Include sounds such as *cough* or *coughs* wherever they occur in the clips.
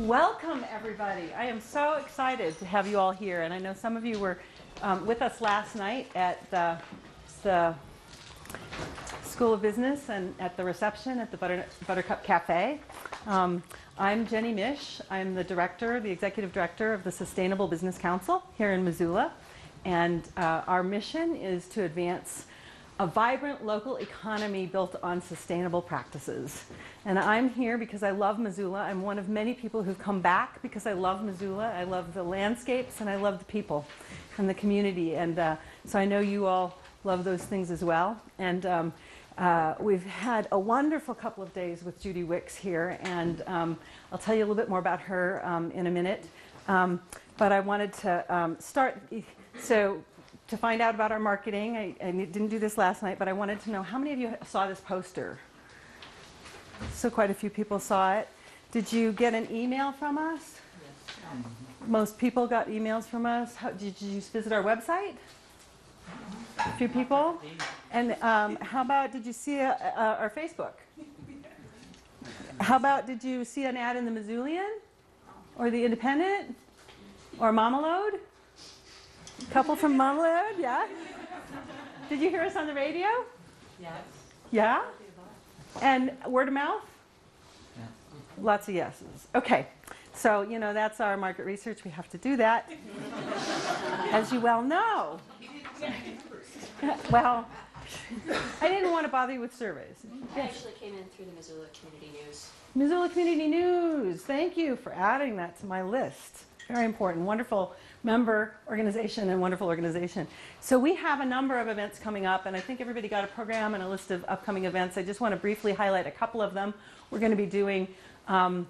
Welcome, everybody. I am so excited to have you all here. And I know some of you were um, with us last night at the, the School of Business and at the reception at the Butter, Buttercup Cafe. Um, I'm Jenny Mish. I'm the director, the executive director of the Sustainable Business Council here in Missoula. And uh, our mission is to advance a vibrant local economy built on sustainable practices. And I'm here because I love Missoula. I'm one of many people who've come back because I love Missoula. I love the landscapes and I love the people and the community. And uh, so I know you all love those things as well. And um, uh, we've had a wonderful couple of days with Judy Wicks here. And um, I'll tell you a little bit more about her um, in a minute. Um, but I wanted to um, start. So to find out about our marketing. I, I, didn't do this last night, but I wanted to know how many of you saw this poster? So quite a few people saw it. Did you get an email from us? Yes. Most people got emails from us. How, did you visit our website? A few people? And um, how about, did you see a, uh, uh, our Facebook? How about, did you see an ad in the Missoulian? Or the Independent? Or Mamalode? Couple from Mamalode, yeah? Did you hear us on the radio? Yes. Yeah? And word of mouth? Yes. Lots of yeses. Okay. So, you know, that's our market research. We have to do that. *laughs* As you well know. *laughs* well, I didn't want to bother you with surveys. I actually came in through the Missoula Community News. Missoula Community News. Thank you for adding that to my list. Very important. Wonderful member organization and wonderful organization. So we have a number of events coming up, and I think everybody got a program and a list of upcoming events. I just want to briefly highlight a couple of them. We're going to be doing um,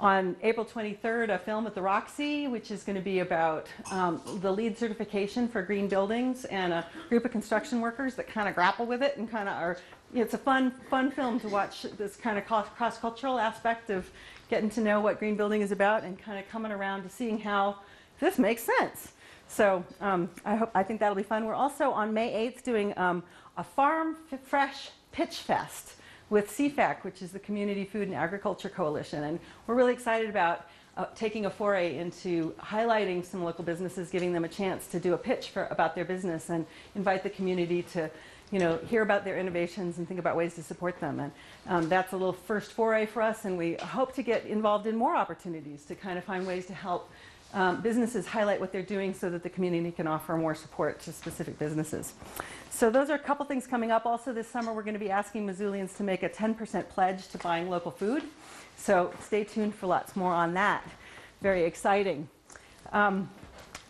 on April 23rd a film at the Roxy, which is going to be about um, the LEED certification for green buildings and a group of construction workers that kind of grapple with it and kind of are. It's a fun, fun film to watch this kind of cross-cultural aspect of getting to know what green building is about and kind of coming around to seeing how this makes sense. So um, I, hope, I think that'll be fun. We're also on May 8th doing um, a Farm Fresh Pitch Fest with CFAC, which is the Community Food and Agriculture Coalition. And we're really excited about uh, taking a foray into highlighting some local businesses, giving them a chance to do a pitch for, about their business and invite the community to you know, hear about their innovations and think about ways to support them. And um, that's a little first foray for us, and we hope to get involved in more opportunities to kind of find ways to help um, businesses highlight what they're doing so that the community can offer more support to specific businesses. So those are a couple things coming up. Also this summer we're going to be asking Missoulians to make a 10% pledge to buying local food. So stay tuned for lots more on that. Very exciting. Um,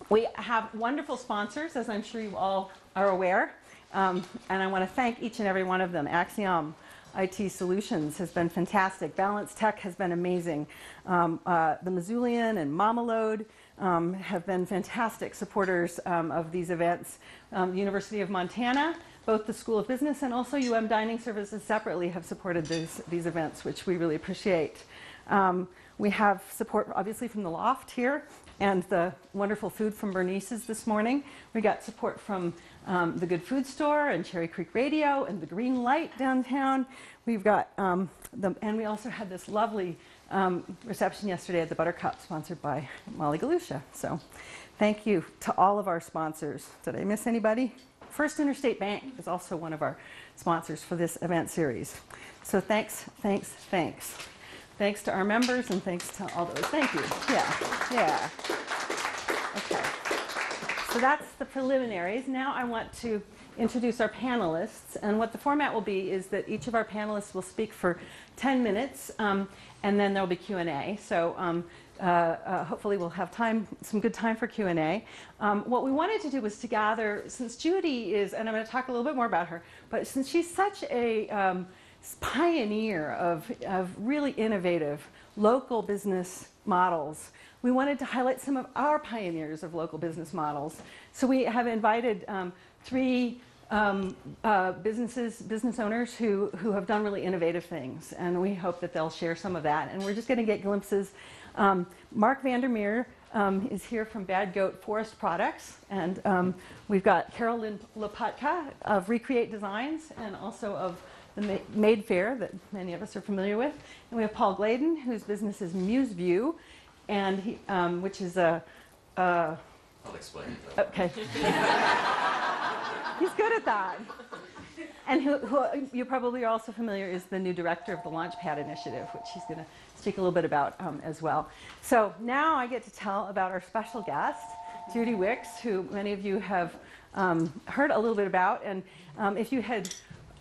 we have wonderful sponsors, as I'm sure you all are aware. Um, and I want to thank each and every one of them. Axiom IT Solutions has been fantastic. Balance Tech has been amazing. Um, uh, the Missoulian and Mamalode um, have been fantastic supporters um, of these events. Um, University of Montana, both the School of Business and also UM Dining Services separately have supported this, these events, which we really appreciate. Um, we have support obviously from the loft here and the wonderful food from Bernice's this morning. We got support from um, the Good Food Store and Cherry Creek Radio and the Green Light downtown. We've got, um, the, and we also had this lovely um, reception yesterday at the Buttercup, sponsored by Molly Galusha. So thank you to all of our sponsors. Did I miss anybody? First Interstate Bank is also one of our sponsors for this event series. So thanks, thanks, thanks. Thanks to our members and thanks to all those. Thank you. Yeah, yeah. So that's the preliminaries. Now I want to introduce our panelists. And what the format will be is that each of our panelists will speak for 10 minutes, um, and then there will be Q&A. So um, uh, uh, hopefully we'll have time, some good time for Q&A. Um, what we wanted to do was to gather, since Judy is, and I'm going to talk a little bit more about her, but since she's such a um, pioneer of, of really innovative local business models. We wanted to highlight some of our pioneers of local business models. So we have invited um, three um, uh, businesses, business owners who, who have done really innovative things, and we hope that they'll share some of that. And we're just going to get glimpses. Um, Mark Vandermeer um, is here from Bad Goat Forest Products, and um, we've got Carolyn Lopatka of Recreate Designs, and also of the Ma- Made Fair that many of us are familiar with. And we have Paul Gladen, whose business is Muse View, and he, um, which is a, a I'll explain it. Okay. *laughs* He's good at that. And who, who you probably are also familiar is the new director of the Launchpad Initiative, which he's going to speak a little bit about um, as well. So now I get to tell about our special guest, Judy Wicks, who many of you have um, heard a little bit about. And um, if you had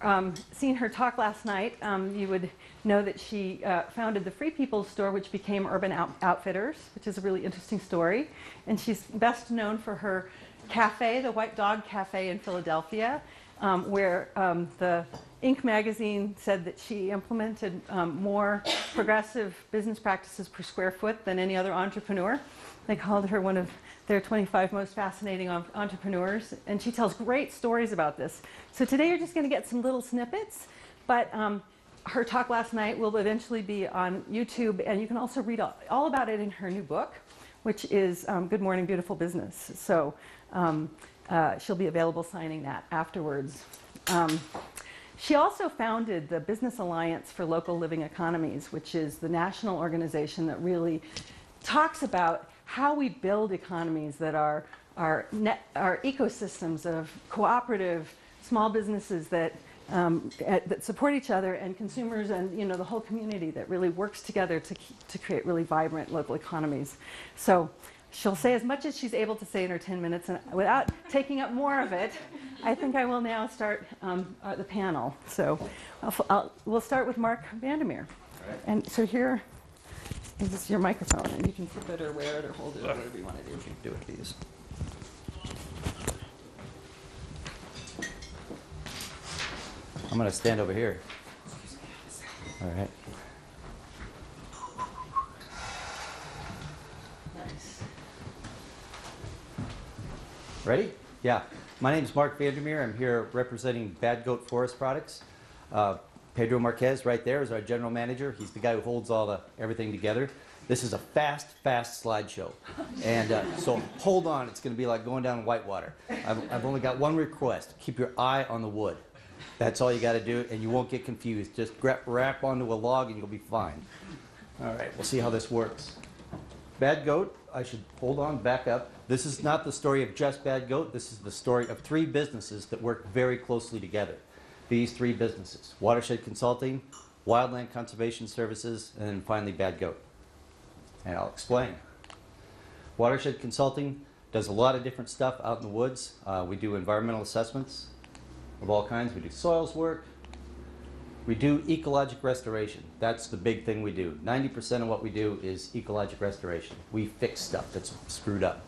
um, seen her talk last night, um, you would know that she uh, founded the Free People's Store, which became Urban Out- Outfitters, which is a really interesting story. And she's best known for her cafe, the White Dog Cafe in Philadelphia, um, where um, the Inc. magazine said that she implemented um, more progressive business practices per square foot than any other entrepreneur. They called her one of their 25 most fascinating entrepreneurs, and she tells great stories about this. So today you're just going to get some little snippets, but um, her talk last night will eventually be on YouTube, and you can also read all, about it in her new book, which is um, Good Morning Beautiful Business. So um, uh, she'll be available signing that afterwards. Um, she also founded the Business Alliance for Local Living Economies, which is the national organization that really talks about how we build economies that are, are, net, are ecosystems of cooperative small businesses that, um, at- that support each other and consumers and you know, the whole community that really works together to, to create really vibrant local economies. So she'll say as much as she's able to say in her 10 minutes and without taking up more of it. I think I will now start um, uh, the panel. So I'll, I'll, we'll start with Mark Vandermeer. And so here is this your microphone, and you can flip it or wear it or hold it or whatever you want to do. You can do with these. I'm gonna stand over here. All right. Nice. Ready? Yeah. My name is Mark Vandermeer. I'm here representing Bad Goat Forest Products. Uh, Pedro Marquez, right there, is our general manager. He's the guy who holds all the everything together. This is a fast, fast slideshow, and uh, so hold on. It's going to be like going down whitewater. I've, I've only got one request: keep your eye on the wood. That's all you got to do, and you won't get confused. Just grab, wrap onto a log, and you'll be fine. All right, we'll see how this works. Bad Goat, I should hold on, back up. This is not the story of just Bad Goat. This is the story of three businesses that work very closely together. These three businesses Watershed Consulting, Wildland Conservation Services, and then finally Bad Goat. And I'll explain. Watershed Consulting does a lot of different stuff out in the woods. Uh, we do environmental assessments of all kinds, we do soils work, we do ecologic restoration. That's the big thing we do. 90% of what we do is ecologic restoration. We fix stuff that's screwed up.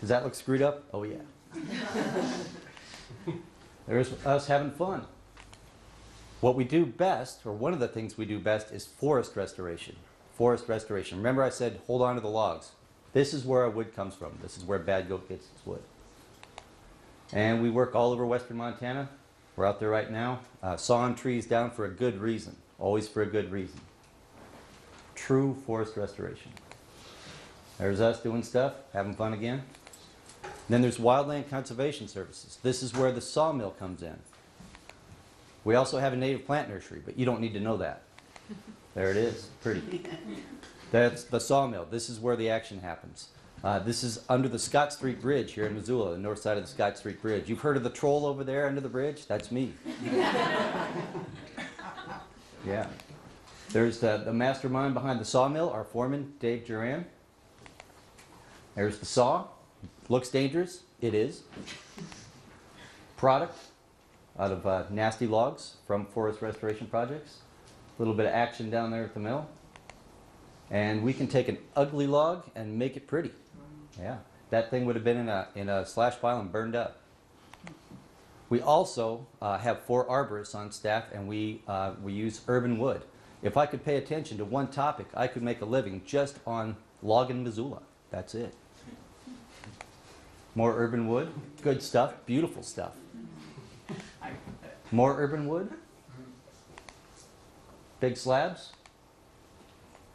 Does that look screwed up? Oh, yeah. *laughs* There's us having fun. What we do best, or one of the things we do best, is forest restoration. Forest restoration. Remember, I said hold on to the logs. This is where our wood comes from. This is where Bad Goat gets its wood. And we work all over western Montana. We're out there right now, uh, sawing trees down for a good reason, always for a good reason. True forest restoration. There's us doing stuff, having fun again. Then there's Wildland Conservation Services. This is where the sawmill comes in. We also have a native plant nursery, but you don't need to know that. *laughs* There it is, pretty. That's the sawmill. This is where the action happens. Uh, this is under the Scott Street Bridge here in Missoula, the north side of the Scott Street Bridge. You've heard of the troll over there under the bridge? That's me. *laughs* yeah. There's the, the mastermind behind the sawmill, our foreman, Dave Duran. There's the saw. Looks dangerous. It is. Product out of uh, nasty logs from forest restoration projects. A little bit of action down there at the mill. And we can take an ugly log and make it pretty. Yeah, that thing would have been in a, in a slash pile and burned up. We also uh, have four arborists on staff and we, uh, we use urban wood. If I could pay attention to one topic, I could make a living just on logging Missoula. That's it. More urban wood, good stuff, beautiful stuff. More urban wood. Big slabs.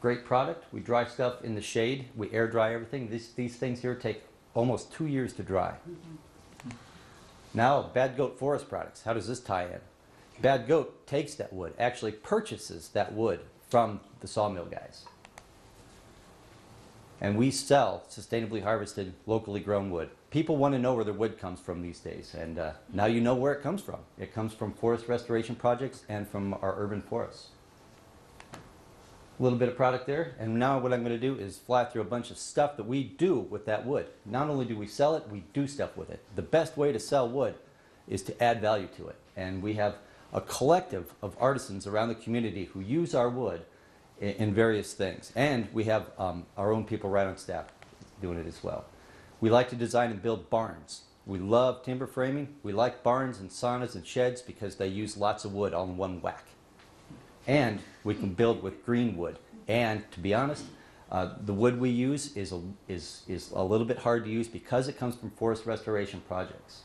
Great product. We dry stuff in the shade. We air dry everything. These, these things here take almost two years to dry. Now, Bad Goat Forest Products. How does this tie in? Bad Goat takes that wood, actually purchases that wood from the sawmill guys. And we sell sustainably harvested, locally grown wood. People want to know where their wood comes from these days, and uh, now you know where it comes from. It comes from forest restoration projects and from our urban forests. A little bit of product there, and now what I'm going to do is fly through a bunch of stuff that we do with that wood. Not only do we sell it, we do stuff with it. The best way to sell wood is to add value to it, and we have a collective of artisans around the community who use our wood in, various things, and we have um, our own people right on staff doing it as well. We like to design and build barns. We love timber framing. We like barns and saunas and sheds because they use lots of wood on one whack and we can build with green wood. And to be honest, uh, the wood we use is a, is, is a little bit hard to use because it comes from forest restoration projects.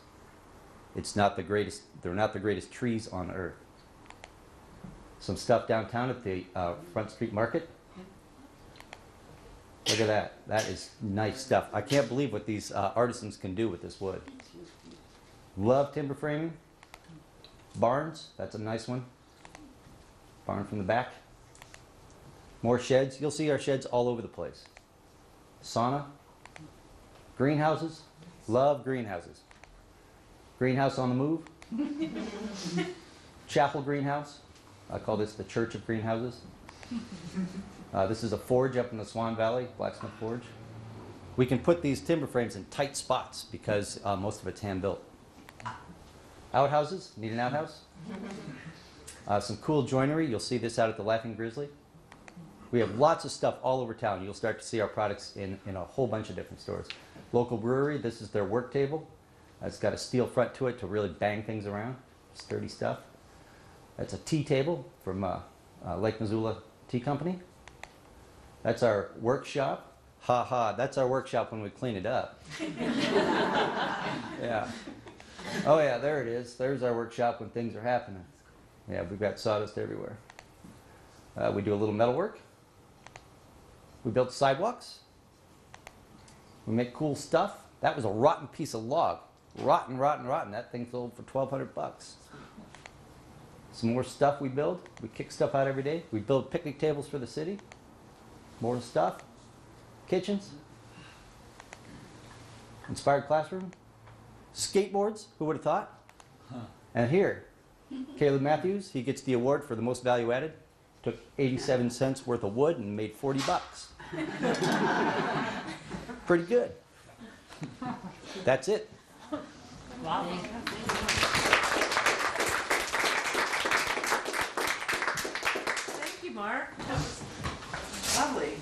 It's not the greatest, they're not the greatest trees on earth. Some stuff downtown at the uh, Front Street Market. Look at that. That is nice stuff. I can't believe what these uh, artisans can do with this wood. Love timber framing. Barns, that's a nice one. Barn from the back. More sheds. You'll see our sheds all over the place. Sauna. Greenhouses. Love greenhouses. Greenhouse on the move. *laughs* Chapel greenhouse. I call this the Church of Greenhouses. Uh, this is a forge up in the Swan Valley, Blacksmith Forge. We can put these timber frames in tight spots because uh, most of it's hand built. Outhouses. Need an outhouse? *laughs* Uh, some cool joinery. You'll see this out at the Laughing Grizzly. We have lots of stuff all over town. You'll start to see our products in, in a whole bunch of different stores. Local brewery, this is their work table. It's got a steel front to it to really bang things around. Sturdy stuff. That's a tea table from uh, uh, Lake Missoula Tea Company. That's our workshop. Ha ha, that's our workshop when we clean it up. *laughs* yeah. Oh yeah, there it is. There's our workshop when things are happening. Yeah, we've got sawdust everywhere. Uh, we do a little metal work. We built sidewalks. We make cool stuff. That was a rotten piece of log. Rotten, rotten, rotten. That thing sold for 1200 bucks. Some more stuff we build. We kick stuff out every day. We build picnic tables for the city. More stuff. Kitchens. Inspired classroom. Skateboards. Who would have thought? And here, Caleb Matthews, he gets the award for the most value added. Took 87 cents worth of wood and made 40 bucks. *laughs* Pretty good. That's it. Thank you, Mark. That was lovely.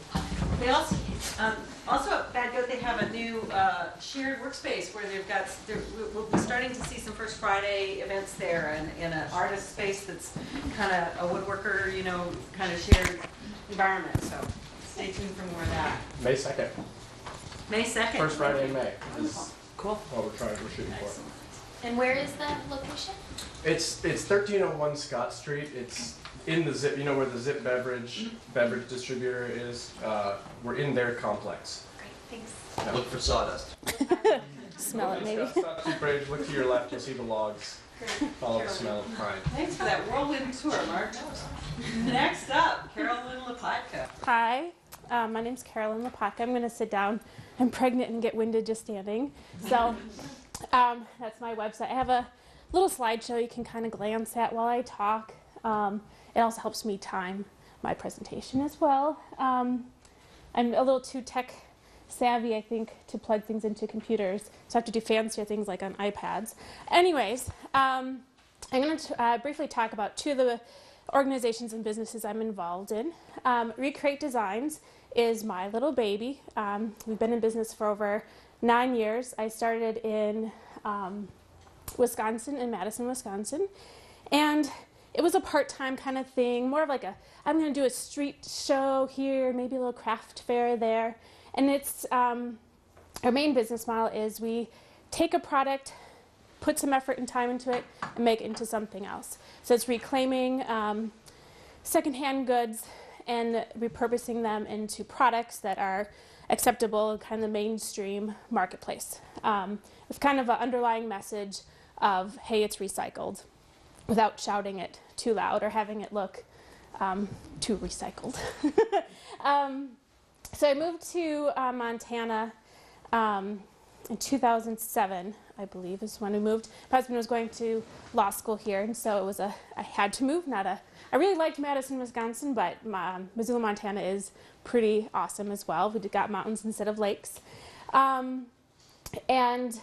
They also, um, also at Bad Goat, they have a new uh, shared workspace where they've got, they're- we- we'll be starting to see some First Friday events there and in an artist space that's kind of a woodworker, you know, kind of shared environment, so stay tuned for more of that. May 2nd, May 2nd. first Friday in May is Cool. what we're trying, we're shooting for. Excellent. And where is the location? It's, it's 1301 Scott Street. It's in the Zip, you know where the Zip beverage, beverage distributor is? Uh, We're in their complex. Great, thanks. Look for sawdust. *laughs* Smell it maybe. Scott- Scott Bridge, look to your left, you'll see the logs. Follow the smell. Of crime. Thanks for that whirlwind tour, Mark. Next up, Carolyn Lopatka. Hi, uh, my name's Carolyn Lopatka. I'm going to sit down. I'm pregnant and get winded just standing. So um, that's my website. I have a little slideshow you can kind of glance at while I talk. Um, it also helps me time my presentation as well. Um, I'm a little too tech savvy, I think, to plug things into computers. So I have to do fancier things like on iPads. Anyways, um, I'm going to uh, briefly talk about two of the organizations and businesses I'm involved in. Um, Recreate Designs is my little baby. Um, we've been in business for over nine years. I started in um, Wisconsin, in Madison, Wisconsin. And it was a part time kind of thing, more of like a I'm going to do a street show here, maybe a little craft fair there. And it's um, our main business model is we take a product, put some effort and time into it and make it into something else. So it's reclaiming um, secondhand goods and repurposing them into products that are acceptable in kind of the mainstream marketplace. Um, it's kind of an underlying message of, hey, it's recycled, without shouting it too loud or having it look um, too recycled. *laughs* um, so I moved to uh, Montana um, in 2007, I believe, is when we moved. My husband was going to law school here, and so it was a I had to move. Not a I really liked Madison, Wisconsin, but um, Missoula, Montana is pretty awesome as well. We got mountains instead of lakes, um, and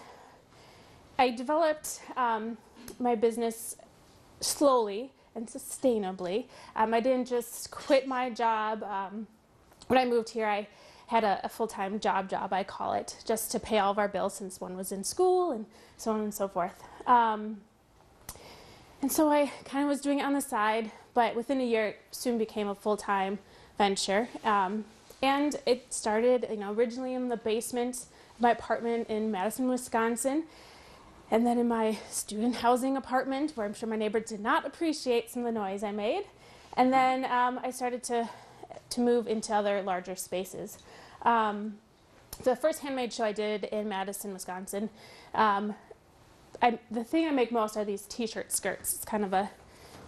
I developed um, my business slowly and sustainably. Um, I didn't just quit my job. When I moved here, I had a, a full time job, job I call it, just to pay all of our bills since one was in school and so on and so forth. Um, and so I kind of was doing it on the side, but within a year, it soon became a full time venture. Um, and it started, you know, originally in the basement of my apartment in Madison, Wisconsin and then in my student *laughs* housing apartment, where I'm sure my neighbor did not appreciate some of the noise I made. And then um, I started to, to move into other larger spaces. Um, the first handmade show I did in Madison, Wisconsin, um, I, the thing I make most are these t-shirt skirts. It's kind of a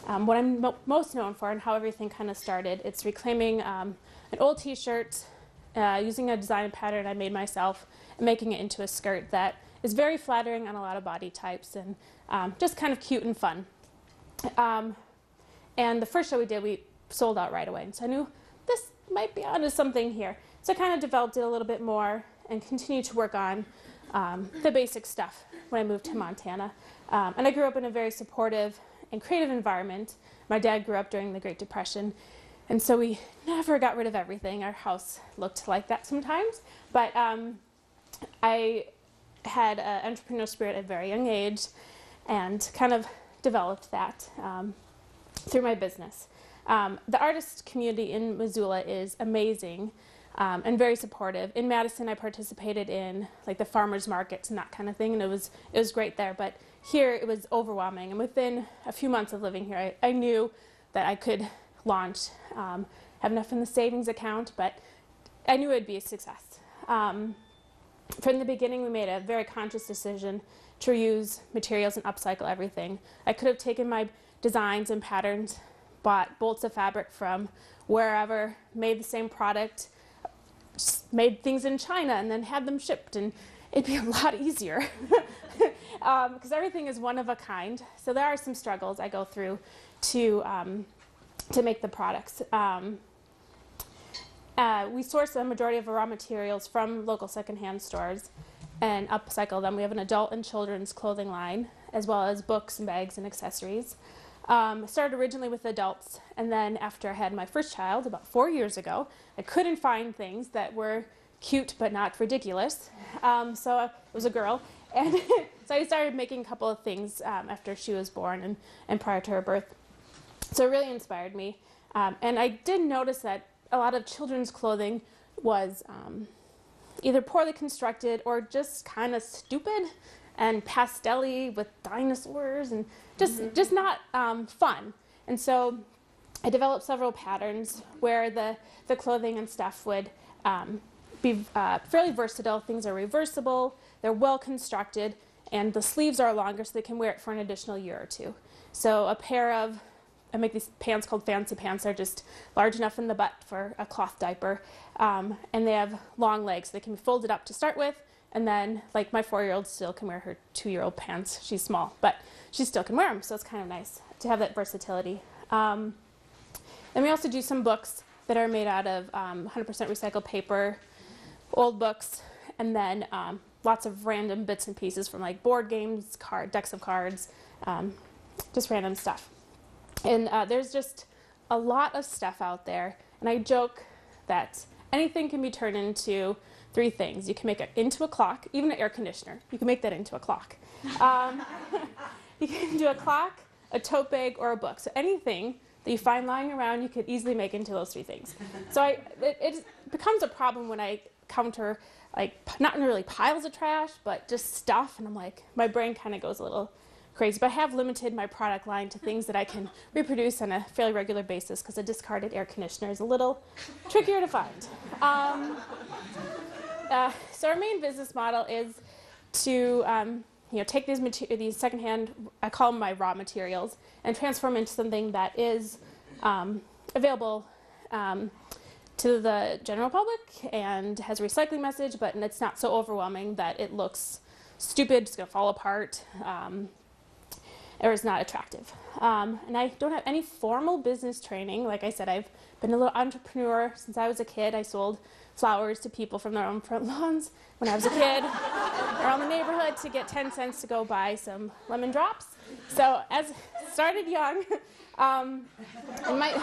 um, what I'm mo- most known for and how everything kind of started. It's reclaiming um, an old t-shirt, uh, using a design pattern I made myself, and making it into a skirt that is very flattering on a lot of body types and um, just kind of cute and fun. Um, and the first show we did, we sold out right away. And so I knew this might be onto something here. So I kind of developed it a little bit more and continued to work on um, the basic stuff when I moved to Montana. Um, and I grew up in a very supportive and creative environment. My dad grew up during the Great Depression. And so we never got rid of everything. Our house looked like that sometimes. But um, I had an entrepreneurial spirit at a very young age and kind of developed that um, through my business. Um, the artist community in Missoula is amazing um, and very supportive. In Madison, I participated in like the farmers markets and that kind of thing, and it was it was great there. But here, it was overwhelming. And within a few months of living here, I, I knew that I could launch, um, have enough in the savings account, but I knew it would be a success. Um, from the beginning, we made a very conscious decision to reuse materials and upcycle everything. I could have taken my designs and patterns, bought bolts of fabric from wherever, made the same product, made things in China, and then had them shipped, and it'd be a lot easier because *laughs* um, everything is one of a kind. So there are some struggles I go through to um, to make the products. Um, uh, we source the majority of our raw materials from local secondhand stores and upcycle them. We have an adult and children's clothing line, as well as books and bags and accessories. Um, started originally with adults, and then after I had my first child about four years ago, I couldn't find things that were cute but not ridiculous. Um, so it was a girl, *laughs* and so I started making a couple of things um, after she was born and, and prior to her birth. So it really inspired me. Um, and I did notice that a lot of children's clothing was um, either poorly constructed or just kind of stupid and pastelly with dinosaurs and just mm-hmm. just not um, fun. And so I developed several patterns where the the clothing and stuff would um, be uh, fairly versatile. Things are reversible, they're well constructed, and the sleeves are longer so they can wear it for an additional year or two. So a pair of I make these pants called fancy pants. They're just large enough in the butt for a cloth diaper. Um, and they have long legs. They can be folded up to start with. And then, like my four year old still can wear her two year old pants. She's small, but she still can wear them. So it's kind of nice to have that versatility. Um, and we also do some books that are made out of um, 100% recycled paper, old books, and then um, lots of random bits and pieces from like board games, card decks of cards, um, just random stuff. And uh, there's just a lot of stuff out there. And I joke that anything can be turned into three things. You can make it into a clock, even an air conditioner. You can make that into a clock. Um, *laughs* you can do a clock, a tote bag, or a book. So anything that you find lying around, you could easily make into those three things. So I, it, it becomes a problem when I counter like not really piles of trash, but just stuff. And I'm like, my brain kind of goes a little crazy. But I have limited my product line to things that I can reproduce on a fairly regular basis because a discarded air conditioner is a little trickier to find. Um, uh, so our main business model is to um, you know take these these secondhand I call them my raw materials and transform into something that is um, available um, to the general public and has a recycling message, but it's not so overwhelming that it looks stupid, it's going to fall apart, um, or is not attractive. Um, and I don't have any formal business training. Like I said, I've been a little entrepreneur since I was a kid. I sold flowers to people from their own front lawns when I was a kid *laughs* around the neighborhood to get 10 cents to go buy some lemon drops. So as started young, *laughs* um, and my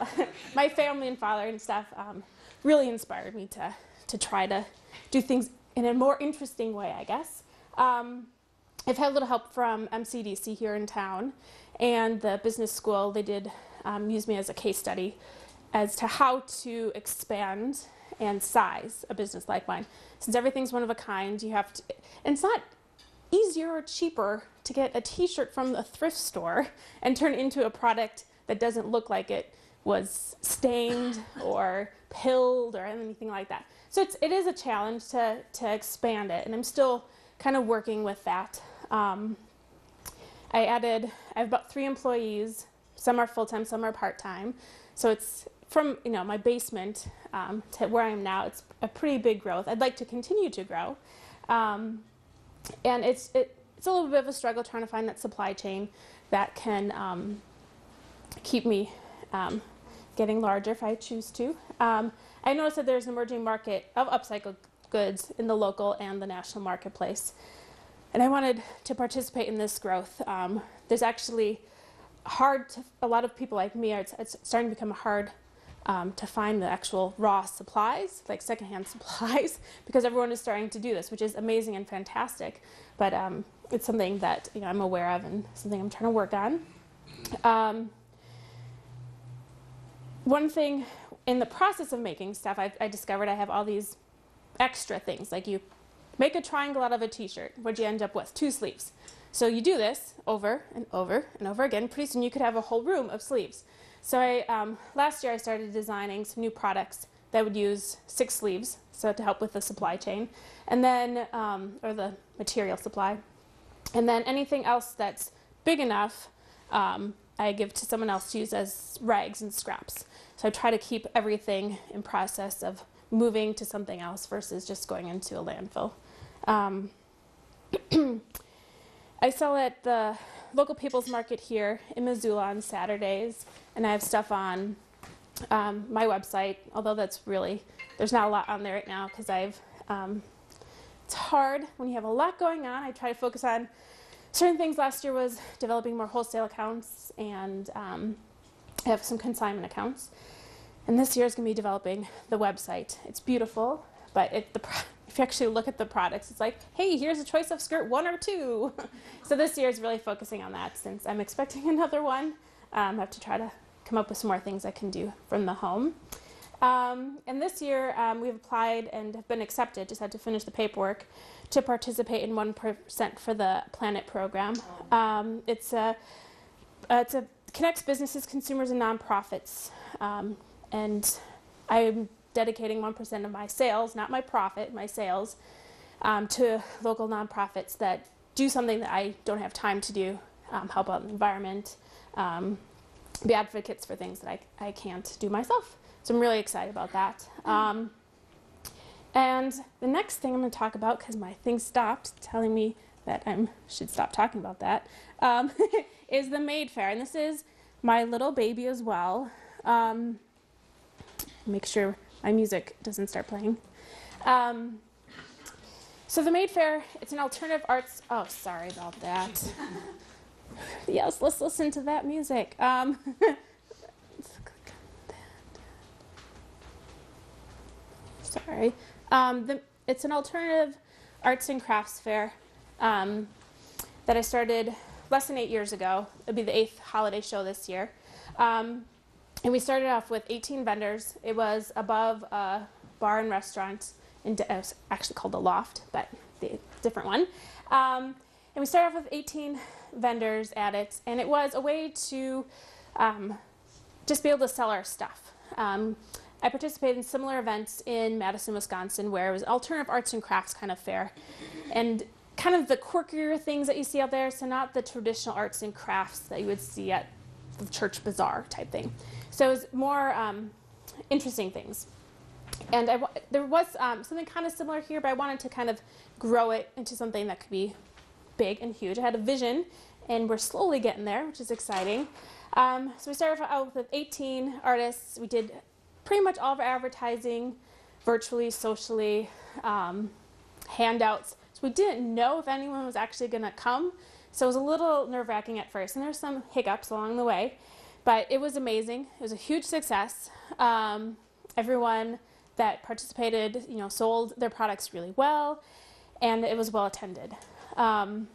*laughs* my family and father and stuff um, really inspired me to to try to do things in a more interesting way, I guess. Um, I've had a little help from MCDC here in town, and the business school. They did um, use me as a case study as to how to expand and size a business like mine. Since everything's one of a kind, you have to, and it's not easier or cheaper to get a t-shirt from the thrift store and turn it into a product that doesn't look like it was stained or pilled or anything like that. So it's, it is a challenge to, to expand it, and I'm still kind of working with that. Um, I added, I have about three employees. Some are full time, some are part time. So it's from you know my basement um, to where I am now. It's a pretty big growth. I'd like to continue to grow, um, and it's it, it's a little bit of a struggle trying to find that supply chain that can um, keep me um, getting larger if I choose to. Um, I noticed that there's an emerging market of upcycled goods in the local and the national marketplace, and I wanted to participate in this growth. Um, there's actually hard to a lot of people like me. It's, it's starting to become a hard um, to find the actual raw supplies, like secondhand *laughs* supplies, because everyone is starting to do this, which is amazing and fantastic. But um, it's something that you know I'm aware of and something I'm trying to work on. Um, one thing in the process of making stuff, I, I discovered I have all these extra things. Like you make a triangle out of a T-shirt. What'd you end up with? Two sleeves. So you do this over and over and over again. Pretty soon you could have a whole room of sleeves. So I, um, last year I started designing some new products that would use six sleeves, so to help with the supply chain, and then um, or the material supply, and then anything else that's big enough, um, I give to someone else to use as rags and scraps. So I try to keep everything in process of moving to something else versus just going into a landfill. Um, *clears throat* I sell at the local people's market here in Missoula on Saturdays, and I have stuff on um, my website. Although that's really there's not a lot on there right now because I've um, it's hard when you have a lot going on. I try to focus on certain things. Last year was developing more wholesale accounts, and um, I have some consignment accounts. And this year is going to be developing the website. It's beautiful, but it, the if you actually look at the products, it's like, hey, here's a choice of skirt one or two. *laughs* so this year is really focusing on that since I'm expecting *laughs* another one. Um, I have to try to come up with some more things I can do from the home. Um, and this year um, we've applied and have been accepted, just had to finish the paperwork, to participate in 1% for the Planet program. Um, it's a, uh, it's a connects businesses, consumers, and nonprofits. Um, and I'm dedicating 1% of my sales, not my profit, my sales, um, to local nonprofits that do something that I don't have time to do, um, help out the environment, um, be advocates for things that I, I can't do myself. So I'm really excited about that. Um, and the next thing I'm going to talk about, because my thing stopped telling me that I should stop talking about that, um, *laughs* is the Made Fair. And this is my little baby as well. Um, make sure my music doesn't start playing. Um, so the Made Fair, it's an alternative arts. Oh, sorry about that. *laughs* yes, let's listen to that music. Um. *laughs* Sorry. Um, the, it's an alternative arts and crafts fair um, that I started less than eight years ago. It'll be the eighth holiday show this year. Um, and we started off with 18 vendors. It was above a bar and restaurant in, it was actually called the Loft, but the different one. Um, and we started off with 18 vendors at it, and it was a way to um, just be able to sell our stuff. Um, I participated in similar events in Madison, Wisconsin, where it was alternative arts and crafts kind of fair, and kind of the quirkier things that you see out there. So not the traditional arts and crafts that you would see at the church bazaar type thing. So it was more um, interesting things. And I, there was um, something kind of similar here, but I wanted to kind of grow it into something that could be big and huge. I had a vision, and we're slowly getting there, which is exciting. Um, so we started out with 18 artists. We did pretty much all of our advertising virtually, socially, um, handouts. So we didn't know if anyone was actually going to come. So it was a little nerve wracking at first, and there's some hiccups along the way. But it was amazing. It was a huge success. Um, everyone that participated, you know, sold their products really well, and it was well attended. Um,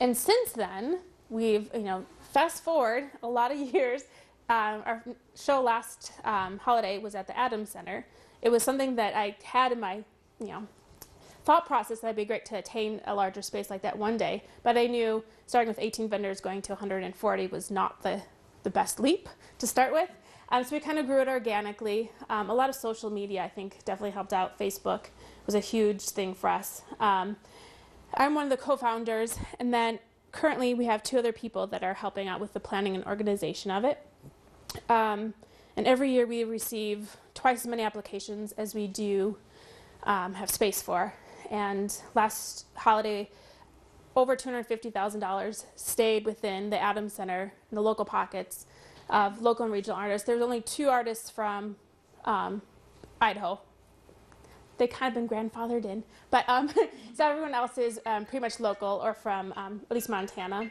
and since then, we've, you know, fast forward a lot of *laughs* years. Um, our show last um, holiday was at the Adams Center. It was something that I had in my, you know, thought process that it'd be great to attain a larger space like that one day. But I knew starting with 18 vendors going to 140 was not the, the best leap to start with. Um, so we kind of grew it organically. Um, a lot of social media, I think, definitely helped out. Facebook was a huge thing for us. Um, I'm one of the co-founders, and then currently we have two other people that are helping out with the planning and organization of it. Um, and every year we receive twice as many applications as we do um, have space for. And last holiday, over $250,000 stayed within the Adams Center in the local pockets of local and regional artists. There's only two artists from um, Idaho. They kind of been grandfathered in, but um, *laughs* so everyone else is um, pretty much local or from um, at least Montana.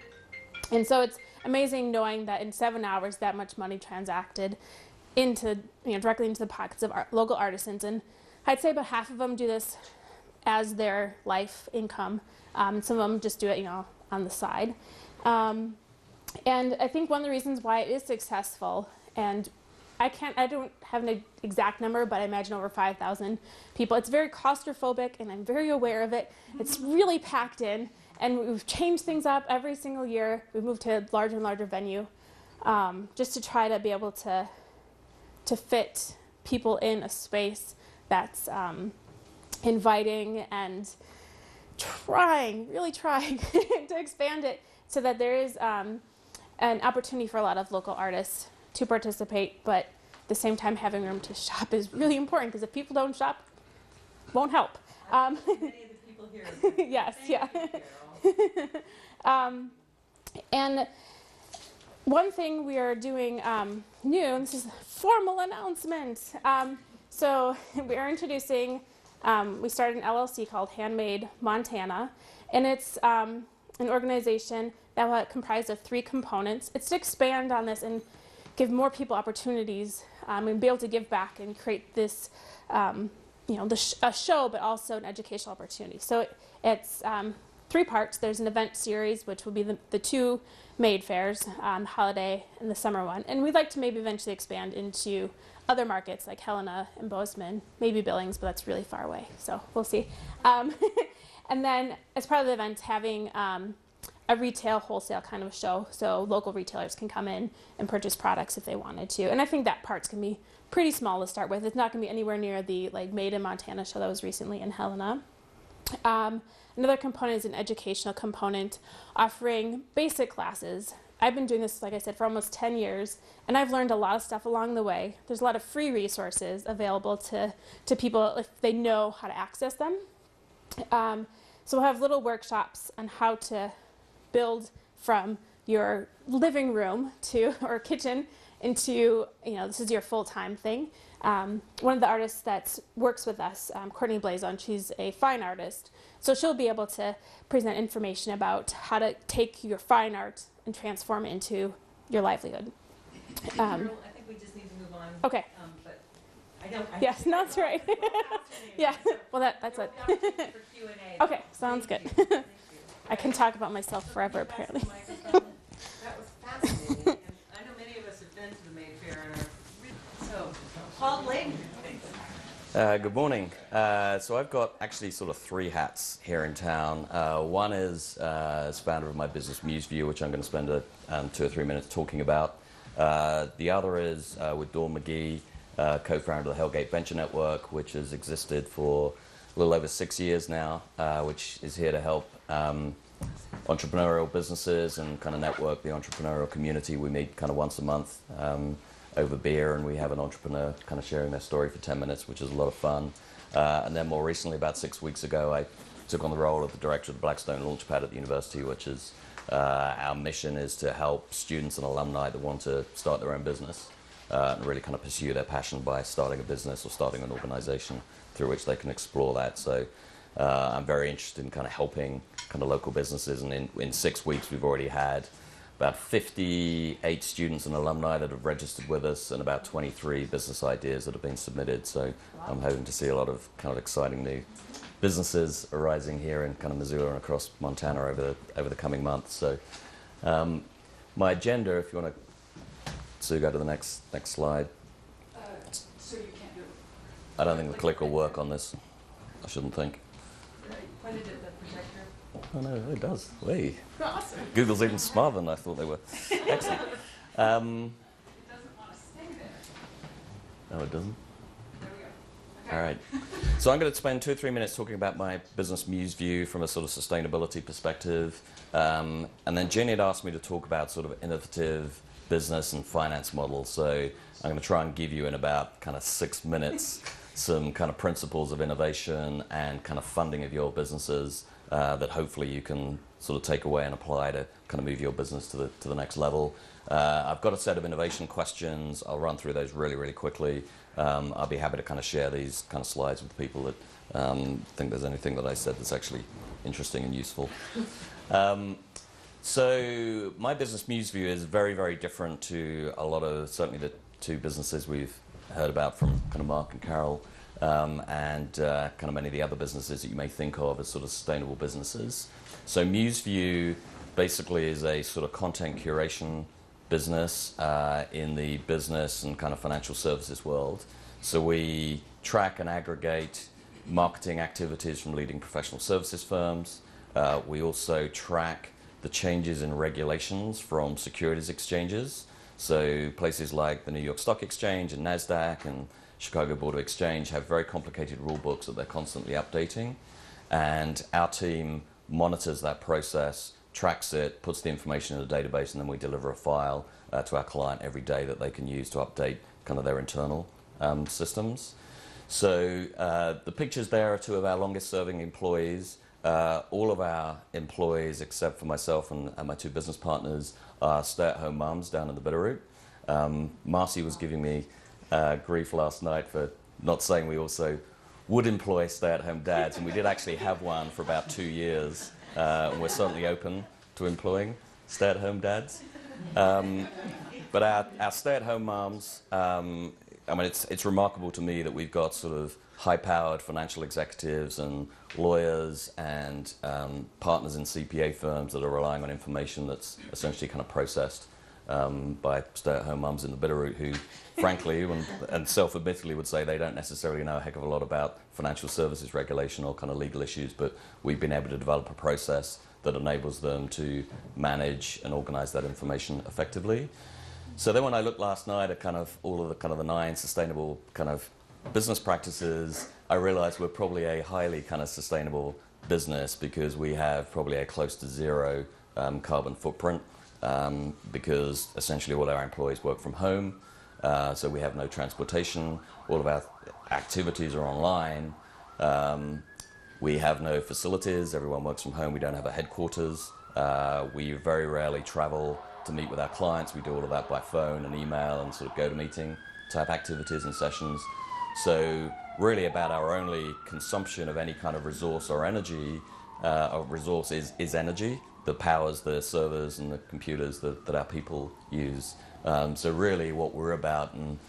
And so it's amazing knowing that in seven hours that much money transacted into you know directly into the pockets of art, local artisans. And I'd say about half of them do this as their life income. Um, some of them just do it, you know, on the side. Um, and I think one of the reasons why it is successful, and I can't, I don't have an exact number, but I imagine over 5,000 people. It's very claustrophobic, and I'm very aware of it. It's really packed in, and we've changed things up every single year. We've moved to a larger and larger venue, um, just to try to be able to to fit people in a space that's um, inviting and trying, really trying *laughs* to expand it so that there is um, an opportunity for a lot of local artists to participate, but at the same time having room to shop is really important because if people don't shop, won't help. Um, Many of the people here. *laughs* yes, yeah. *laughs* Um, and one thing we are doing um, new, this is a formal announcement. Um, so we are introducing, um, we started an LLC called Handmade Montana, and it's um, an organization that will comprise of three components. It's to expand on this and give more people opportunities um, and be able to give back and create this, um, you know, the sh- a show, but also an educational opportunity. So it, it's um, three parts. There's an event series, which will be the, the two made fairs, um, holiday and the summer one. And we'd like to maybe eventually expand into other markets like Helena and Bozeman, maybe Billings, but that's really far away. So we'll see. Um, *laughs* and then as part of the event, having um, a retail wholesale kind of show, so local retailers can come in and purchase products if they wanted to. And I think that part's gonna be pretty small to start with. It's not gonna be anywhere near the like Made in Montana show that was recently in Helena. Um, another component is an educational component, offering basic classes. I've been doing this, like I said, for almost 10 years, and I've learned a lot of stuff along the way. There's a lot of free resources available to, to people if they know how to access them. Um, so we'll have little workshops on how to build from your living room to *laughs* or kitchen into you know this is your full-time thing um, one of the artists that works with us um, courtney blazon she's a fine artist so she'll be able to present information about how to take your fine art and transform it into your livelihood um, I think we just need to move on. okay Um, but I don't. I yes no, that's right *laughs* yeah well that, that's it There will be opportunity for Q and A. *laughs* okay sounds good *laughs* you. i can talk about myself forever apparently That was fascinating. And I know many of us have been to the Made Fair and are, re- so, Paul Gladen. Uh, good morning. Uh, so I've got actually sort of three hats here in town. Uh, one is uh, as founder of my business MuseView, which I'm going to spend a, um, two or three minutes talking about. Uh, the other is uh, with Dawn McGee, co-founder of the Hellgate Venture Network, which has existed for a little over six years now, which is here to help um, entrepreneurial businesses and kind of network the entrepreneurial community. We meet kind of once a month. Um, over beer, and we have an entrepreneur kind of sharing their story for 10 minutes, which is a lot of fun. Uh, and then more recently, about six weeks ago, I took on the role of the director of the Blackstone Launchpad at the university, which is uh, our mission is to help students and alumni that want to start their own business uh, and really kind of pursue their passion by starting a business or starting an organization through which they can explore that. So uh, I'm very interested in kind of helping kind of local businesses, and in, in six weeks, we've already had about 58 students and alumni that have registered with us and about 23 business ideas that have been submitted. So I'm hoping to see a lot of kind of exciting new businesses arising here in kind of Missoula and across Montana over the, over the coming months. So um, my agenda, if you want to, Sue, go to the next, next slide. So you can't do it. I don't think the click will work on this. I shouldn't think. Pointed at the projector. Oh no, it does. Way. Awesome. Google's even smarter than I thought they were. *laughs* Excellent. Um, It doesn't want to stay there. no, it doesn't. There we go. All right. So I'm going to spend two or three minutes talking about my business muse view from a sort of sustainability perspective. Um, and then Jenny had asked me to talk about sort of innovative business and finance models. So I'm going to try and give you in about kind of six minutes *laughs* some kind of principles of innovation and kind of funding of your businesses uh, that hopefully you can sort of take away and apply to kind of move your business to the, to the next level. Uh, I've got a set of innovation questions. I'll run through those really, really quickly. Um, I'll be happy to kind of share these kind of slides with people that um, think there's anything that I said that's actually interesting and useful. Um, so my business Muse View is very, very different to a lot of certainly the two businesses we've heard about from kind of Mark and Carol, and uh, kind of many of the other businesses that you may think of as sort of sustainable businesses. So MuseView basically is a sort of content curation business uh, in the business and kind of financial services world. So we track and aggregate marketing activities from leading professional services firms. Uh, we also track the changes in regulations from securities exchanges. So places like the New York Stock Exchange and NASDAQ and Chicago Board of Exchange have very complicated rule books that they're constantly updating. And our team monitors that process, tracks it, puts the information in a database, and then we deliver a file uh, to our client every day that they can use to update kind of their internal um, systems. So uh, the pictures there are two of our longest serving employees. Uh, all of our employees, except for myself and, and my two business partners, are stay at home mums down in the Bitterroot. Um, Marcy was giving me uh, grief last night for not saying we also would employ stay at home dads, and we did actually have one for about two years, uh, and we're certainly open to employing stay at home dads. Um, but our, our stay at home moms, um, I mean, it's, it's remarkable to me that we've got sort of high powered financial executives and lawyers and um, partners in CPA firms that are relying on information that's essentially kind of processed um, by stay at home mums in the Bitterroot who, frankly, *laughs* and, and self admittedly, would say they don't necessarily know a heck of a lot about financial services regulation or kind of legal issues, but we've been able to develop a process that enables them to manage and organize that information effectively. So then when I looked last night at kind of all of the kind of the nine sustainable kind of business practices, I realized we're probably a highly kind of sustainable business because we have probably a close to zero um, carbon footprint um, because essentially all our employees work from home. Uh, so we have no transportation. All of our activities are online. Um, we have no facilities. Everyone works from home. We don't have a headquarters. Uh, we very rarely travel to meet with our clients. We do all of that by phone and email and sort of GoToMeeting type activities and sessions. So, really, about our only consumption of any kind of resource or energy, uh, or resource is, is energy that powers the servers and the computers that, that our people use. Um, so, really, what we're about, and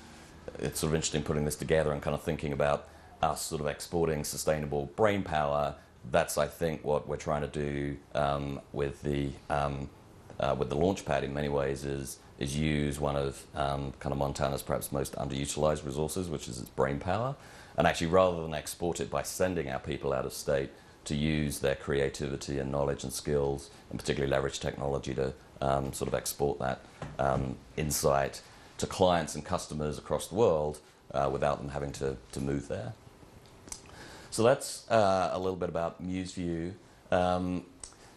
it's sort of interesting putting this together and kind of thinking about us sort of exporting sustainable brain power. That's, I think, what we're trying to do um, with the um, uh, with the Launchpad. In many ways, is is use one of um, kind of Montana's perhaps most underutilized resources, which is its brain power, and actually rather than export it by sending our people out of state, to use their creativity and knowledge and skills, and particularly leverage technology to um, sort of export that um, insight to clients and customers across the world uh, without them having to, to move there. So that's uh, a little bit about MuseView. Um,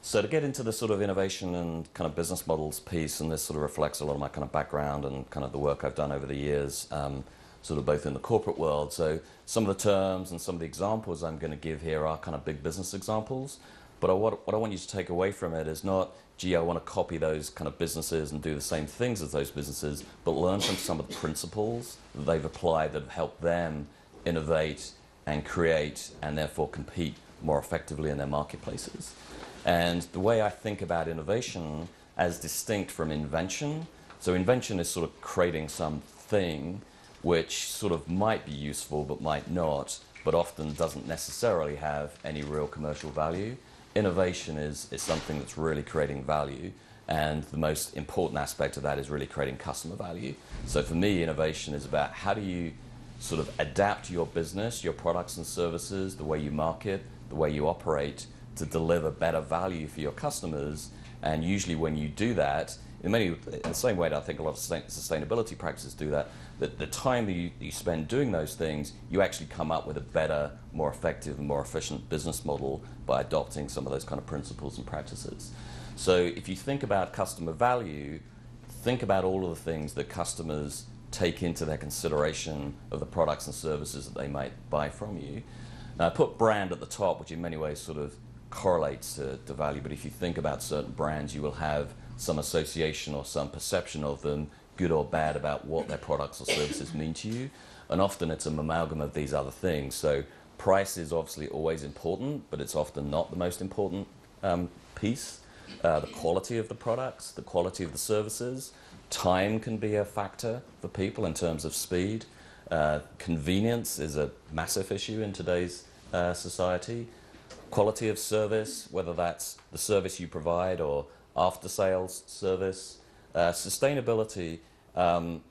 so to get into the sort of innovation and kind of business models piece, and this sort of reflects a lot of my kind of background and kind of the work I've done over the years, um, sort of both in the corporate world. So some of the terms and some of the examples I'm going to give here are kind of big business examples. But I, what, what I want you to take away from it is not, gee, I want to copy those kind of businesses and do the same things as those businesses, but learn from some of the principles that they've applied that have helped them innovate and create and therefore compete more effectively in their marketplaces. And the way I think about innovation as distinct from invention, so invention is sort of creating something which sort of might be useful but might not, but often doesn't necessarily have any real commercial value. Innovation is, is something that's really creating value, and the most important aspect of that is really creating customer value. So for me, innovation is about how do you sort of adapt your business, your products and services, the way you market, the way you operate to deliver better value for your customers. And usually, when you do that, in many, in the same way that I think a lot of sustainability practices do that, that the time that you, you spend doing those things, you actually come up with a better, more effective, and more efficient business model by adopting some of those kind of principles and practices. So, if you think about customer value, think about all of the things that customers take into their consideration of the products and services that they might buy from you. Now, I put brand at the top, which in many ways sort of correlates to, to value, but if you think about certain brands, you will have some association or some perception of them, good or bad, about what their products or services mean to you. And often it's an amalgam of these other things. So, price is obviously always important, but it's often not the most important um, piece. Uh, the quality of the products, the quality of the services, time can be a factor for people in terms of speed. Uh, convenience is a massive issue in today's uh, society. Quality of service, whether that's the service you provide or after sales service. Uh, sustainability, um,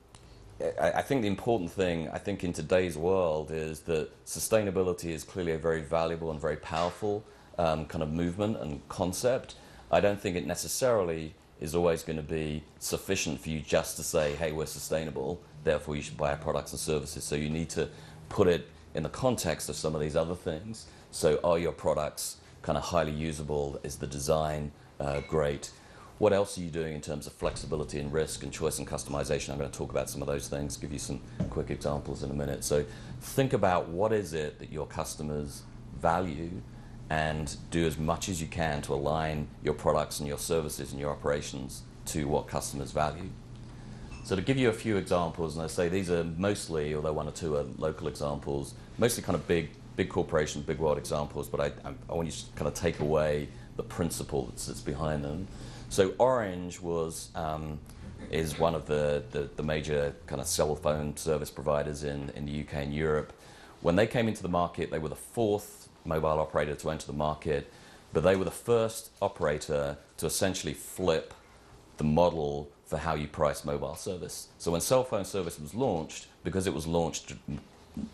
I, think the important thing, I think, in today's world is that sustainability is clearly a very valuable and very powerful um, kind of movement and concept. I don't think it necessarily is always going to be sufficient for you just to say, hey, we're sustainable, therefore you should buy our products and services. So you need to put it in the context of some of these other things. So are your products kind of highly usable? Is the design uh, great? What else are you doing in terms of flexibility and risk and choice and customization? I'm going to talk about some of those things, give you some quick examples in a minute. So think about what is it that your customers value and do as much as you can to align your products and your services and your operations to what customers value. So to give you a few examples, and I say these are mostly, although one or two are local examples, mostly kind of big, big corporation, big world examples, but I, I want you to kind of take away the principle that sits behind them. So Orange was um, is one of the, the, the, major kind of cell phone service providers in, in the UK and Europe. When they came into the market, they were the fourth mobile operator to enter the market, but they were the first operator to essentially flip the model for how you price mobile service. So when cell phone service was launched, because it was launched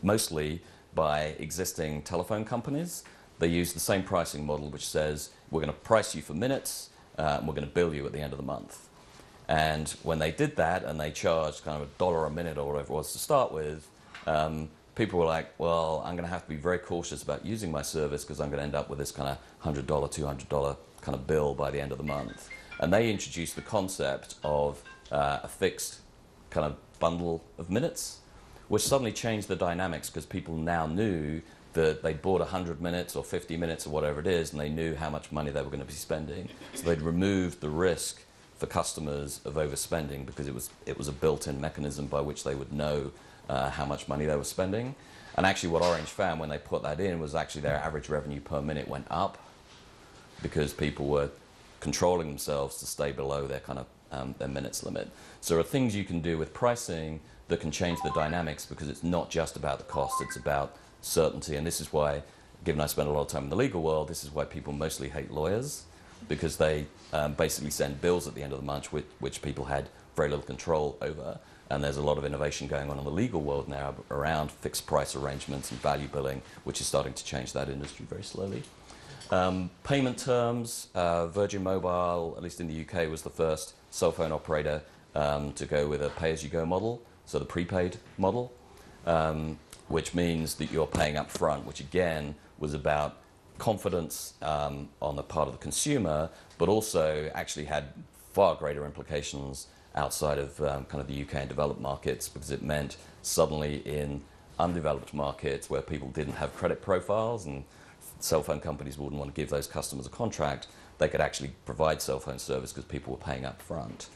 mostly by existing telephone companies, they used the same pricing model which says we're going to price you for minutes uh, and we're going to bill you at the end of the month. And when they did that and they charged kind of a dollar a minute or whatever it was to start with, um, people were like, well, I'm going to have to be very cautious about using my service because I'm going to end up with this kind of $100, $200 kind of bill by the end of the month. And they introduced the concept of uh, a fixed kind of bundle of minutes, which suddenly changed the dynamics because people now knew that they bought 100 minutes or 50 minutes or whatever it is, and they knew how much money they were going to be spending. So they'd removed the risk for customers of overspending because it was, it was a built in mechanism by which they would know uh, how much money they were spending. And actually, what Orange found when they put that in was actually their average revenue per minute went up because people were controlling themselves to stay below their kind of um, their minutes limit. So there are things you can do with pricing that can change the dynamics because it's not just about the cost; it's about certainty. And this is why, given I spend a lot of time in the legal world, this is why people mostly hate lawyers because they um, basically send bills at the end of the month which, which people had very little control over. And there's a lot of innovation going on in the legal world now around fixed price arrangements and value billing, which is starting to change that industry very slowly. Um, payment terms, uh, Virgin Mobile, at least in the UK, was the first cell phone operator um, to go with a pay as you go model, so the prepaid model, um, which means that you're paying up front, which again was about confidence um, on the part of the consumer, but also actually had far greater implications outside of um, kind of the UK and developed markets because it meant suddenly in undeveloped markets where people didn't have credit profiles and cell phone companies wouldn't want to give those customers a contract, they could actually provide cell phone service because people were paying up front.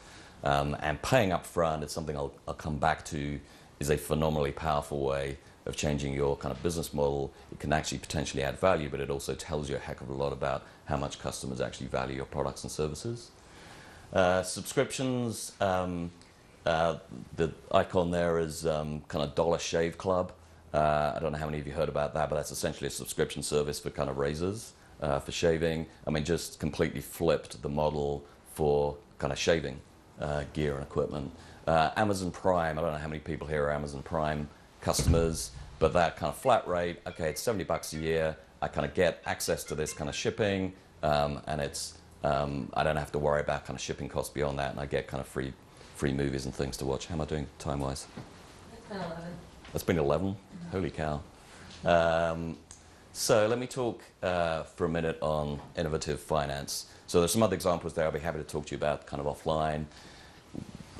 Um, and paying up front is something I'll, I'll come back to, is a phenomenally powerful way of changing your kind of business model. It can actually potentially add value, but it also tells you a heck of a lot about how much customers actually value your products and services. Uh, subscriptions, um, uh, the icon there is um, kind of Dollar Shave Club. Uh, I don't know how many of you heard about that, but that's essentially a subscription service for kind of razors uh, for shaving. I mean, just completely flipped the model for kind of shaving uh, gear and equipment. Uh, Amazon Prime, I don't know how many people here are Amazon Prime customers, but that kind of flat rate, okay, it's 70 bucks a year. I kind of get access to this kind of shipping, um, and it's um, I don't have to worry about kind of shipping costs beyond that, and I get kind of free free movies and things to watch. How am I doing time wise? It's been 11. That's been 11. Holy cow. Um, so let me talk uh, for a minute on innovative finance. So there's some other examples there I'll be happy to talk to you about kind of offline.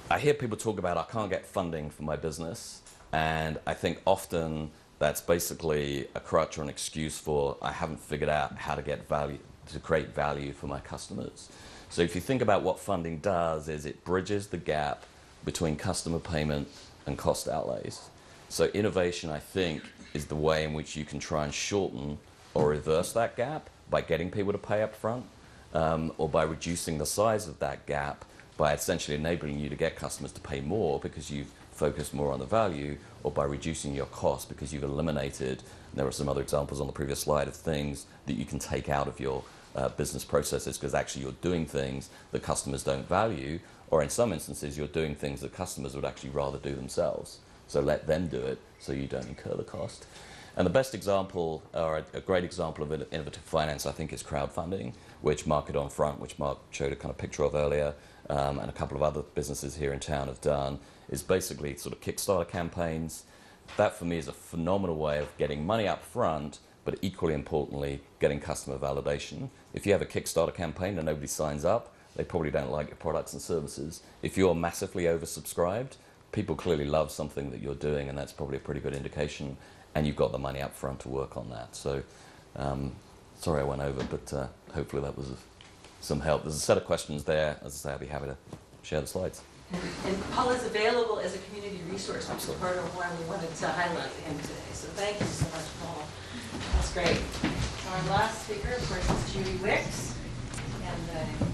I hear people talk about I can't get funding for my business, and I think often that's basically a crutch or an excuse for I haven't figured out how to get value to create value for my customers. So if you think about what funding does is it bridges the gap between customer payment and cost outlays. So innovation, I think, is the way in which you can try and shorten or reverse that gap by getting people to pay up front um, or by reducing the size of that gap by essentially enabling you to get customers to pay more because you've focused more on the value or by reducing your cost because you've eliminated, there are some other examples on the previous slide of things that you can take out of your uh, business processes because actually you're doing things that customers don't value or in some instances you're doing things that customers would actually rather do themselves. So let them do it so you don't incur the cost. And the best example, or a, great example of innovative finance, I think, is crowdfunding, which Market on Front, which Mark showed a kind of picture of earlier, um, and a couple of other businesses here in town have done, is basically sort of Kickstarter campaigns. That for me is a phenomenal way of getting money up front, but equally importantly, getting customer validation. If you have a Kickstarter campaign and nobody signs up, they probably don't like your products and services. If you're massively oversubscribed, people clearly love something that you're doing, and that's probably a pretty good indication. And you've got the money up front to work on that. So, um, sorry I went over, but uh, hopefully that was some help. There's a set of questions there. As I say, I'll be happy to share the slides. And, and Paul is available as a community resource, which is part of why we wanted to highlight him today. So thank you so much, Paul. That's great. Our last speaker, of course, is Judy Wicks. And uh,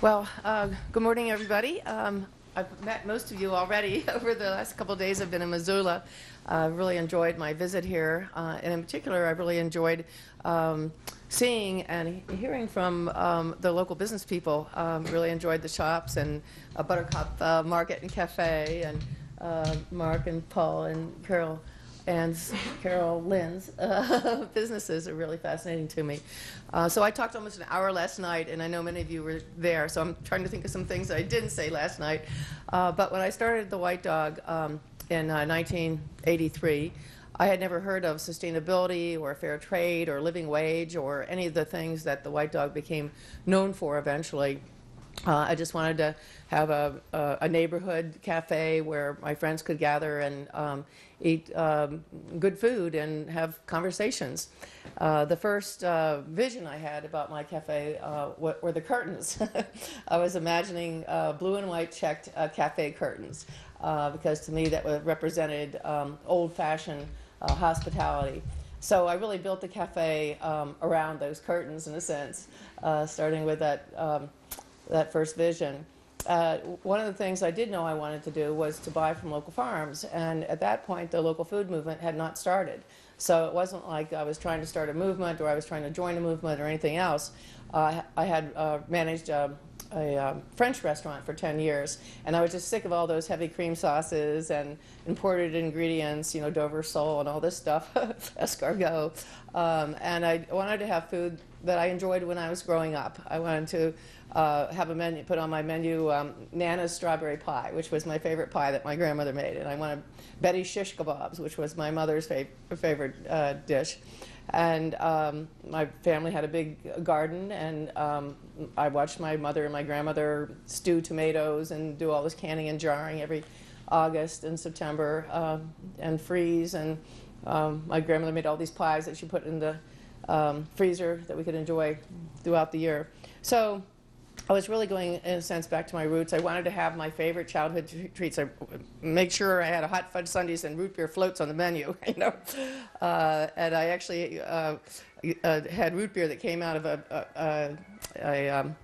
Well, uh, good morning, everybody. Um, I've met most of you already *laughs* over the last couple of days. I've been in Missoula. I uh, really enjoyed my visit here, uh, and in particular, I really enjoyed um, seeing and hearing from um, the local business people. Um, really enjoyed the shops and uh, Buttercup uh, Market and Cafe, and uh, Mark and Paul and Carol and Carol Lynn's uh, *laughs* businesses are really fascinating to me. Uh, so I talked almost an hour last night, and I know many of you were there, so I'm trying to think of some things that I didn't say last night. Uh, but when I started the White Dog um, in 1983, I had never heard of sustainability or fair trade or living wage or any of the things that the White Dog became known for eventually. Uh, I just wanted to have a, a, a, neighborhood cafe where my friends could gather and um, eat um, good food and have conversations. Uh, the first uh, vision I had about my cafe uh, were the curtains. *laughs* I was imagining uh, blue and white checked uh, cafe curtains because to me that represented um, old fashioned hospitality. So I really built the cafe um, around those curtains in a sense, starting with that, um, that first vision uh, one of the things I did know I wanted to do was to buy from local farms. And at that point, the local food movement had not started. So it wasn't like I was trying to start a movement or I was trying to join a movement or anything else. Uh, I had uh, managed a, um, French restaurant for 10 years, and I was just sick of all those heavy cream sauces and imported ingredients, you know, Dover sole and all this stuff, *laughs* escargot. Um, and I wanted to have food that I enjoyed when I was growing up. I wanted to uh, have a menu put on my menu um, Nana's strawberry pie, which was my favorite pie that my grandmother made, and I wanted Betty shish kebabs, which was my mother's fav- favorite uh, dish. And um, my family had a big garden, and um, I watched my mother and my grandmother stew tomatoes and do all this canning and jarring every August and September um, and freeze. And um, my grandmother made all these pies that she put in the um, freezer that we could enjoy throughout the year. So I was really going, in a sense, back to my roots. I wanted to have my favorite childhood treats. I make sure I had a hot fudge sundaes and root beer floats on the menu, *laughs* you know. Uh, and I actually uh, uh, had root beer that came out of a, a, a, a um,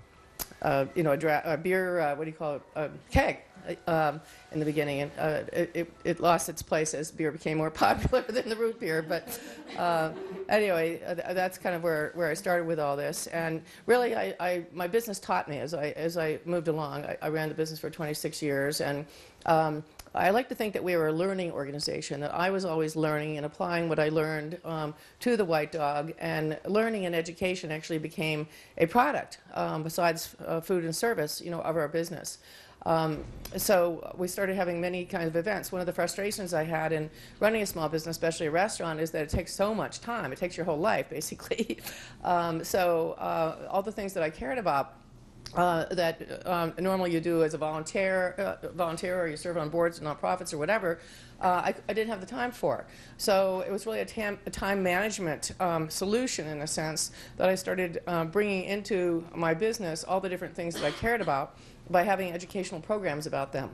uh, you know, a, a beer, uh, what do you call it, a keg um, in the beginning. And uh, it, it, it lost its place as beer became more *laughs* popular than the root beer. But uh, anyway, uh, that's kind of where, where I started with all this. And really, I, I, my business taught me as I, as I moved along. I, I ran the business for 26 years. And um, I like to think that we were a learning organization, that I was always learning and applying what I learned um, to the white dog, and learning and education actually became a product um, besides uh, food and service, you know, of our business. Um, so we started having many kinds of events. One of the frustrations I had in running a small business, especially a restaurant, is that it takes so much time. It takes your whole life, *laughs* basically. um, so uh, all the things that I cared about uh, that um, normally you do as a volunteer, uh, volunteer or you serve on boards, nonprofits, or whatever. Uh, I, I, didn't have the time for. So it was really a, tam- a time management um, solution, in a sense, that I started uh, bringing into my business all the different things that I cared about by having educational programs about them.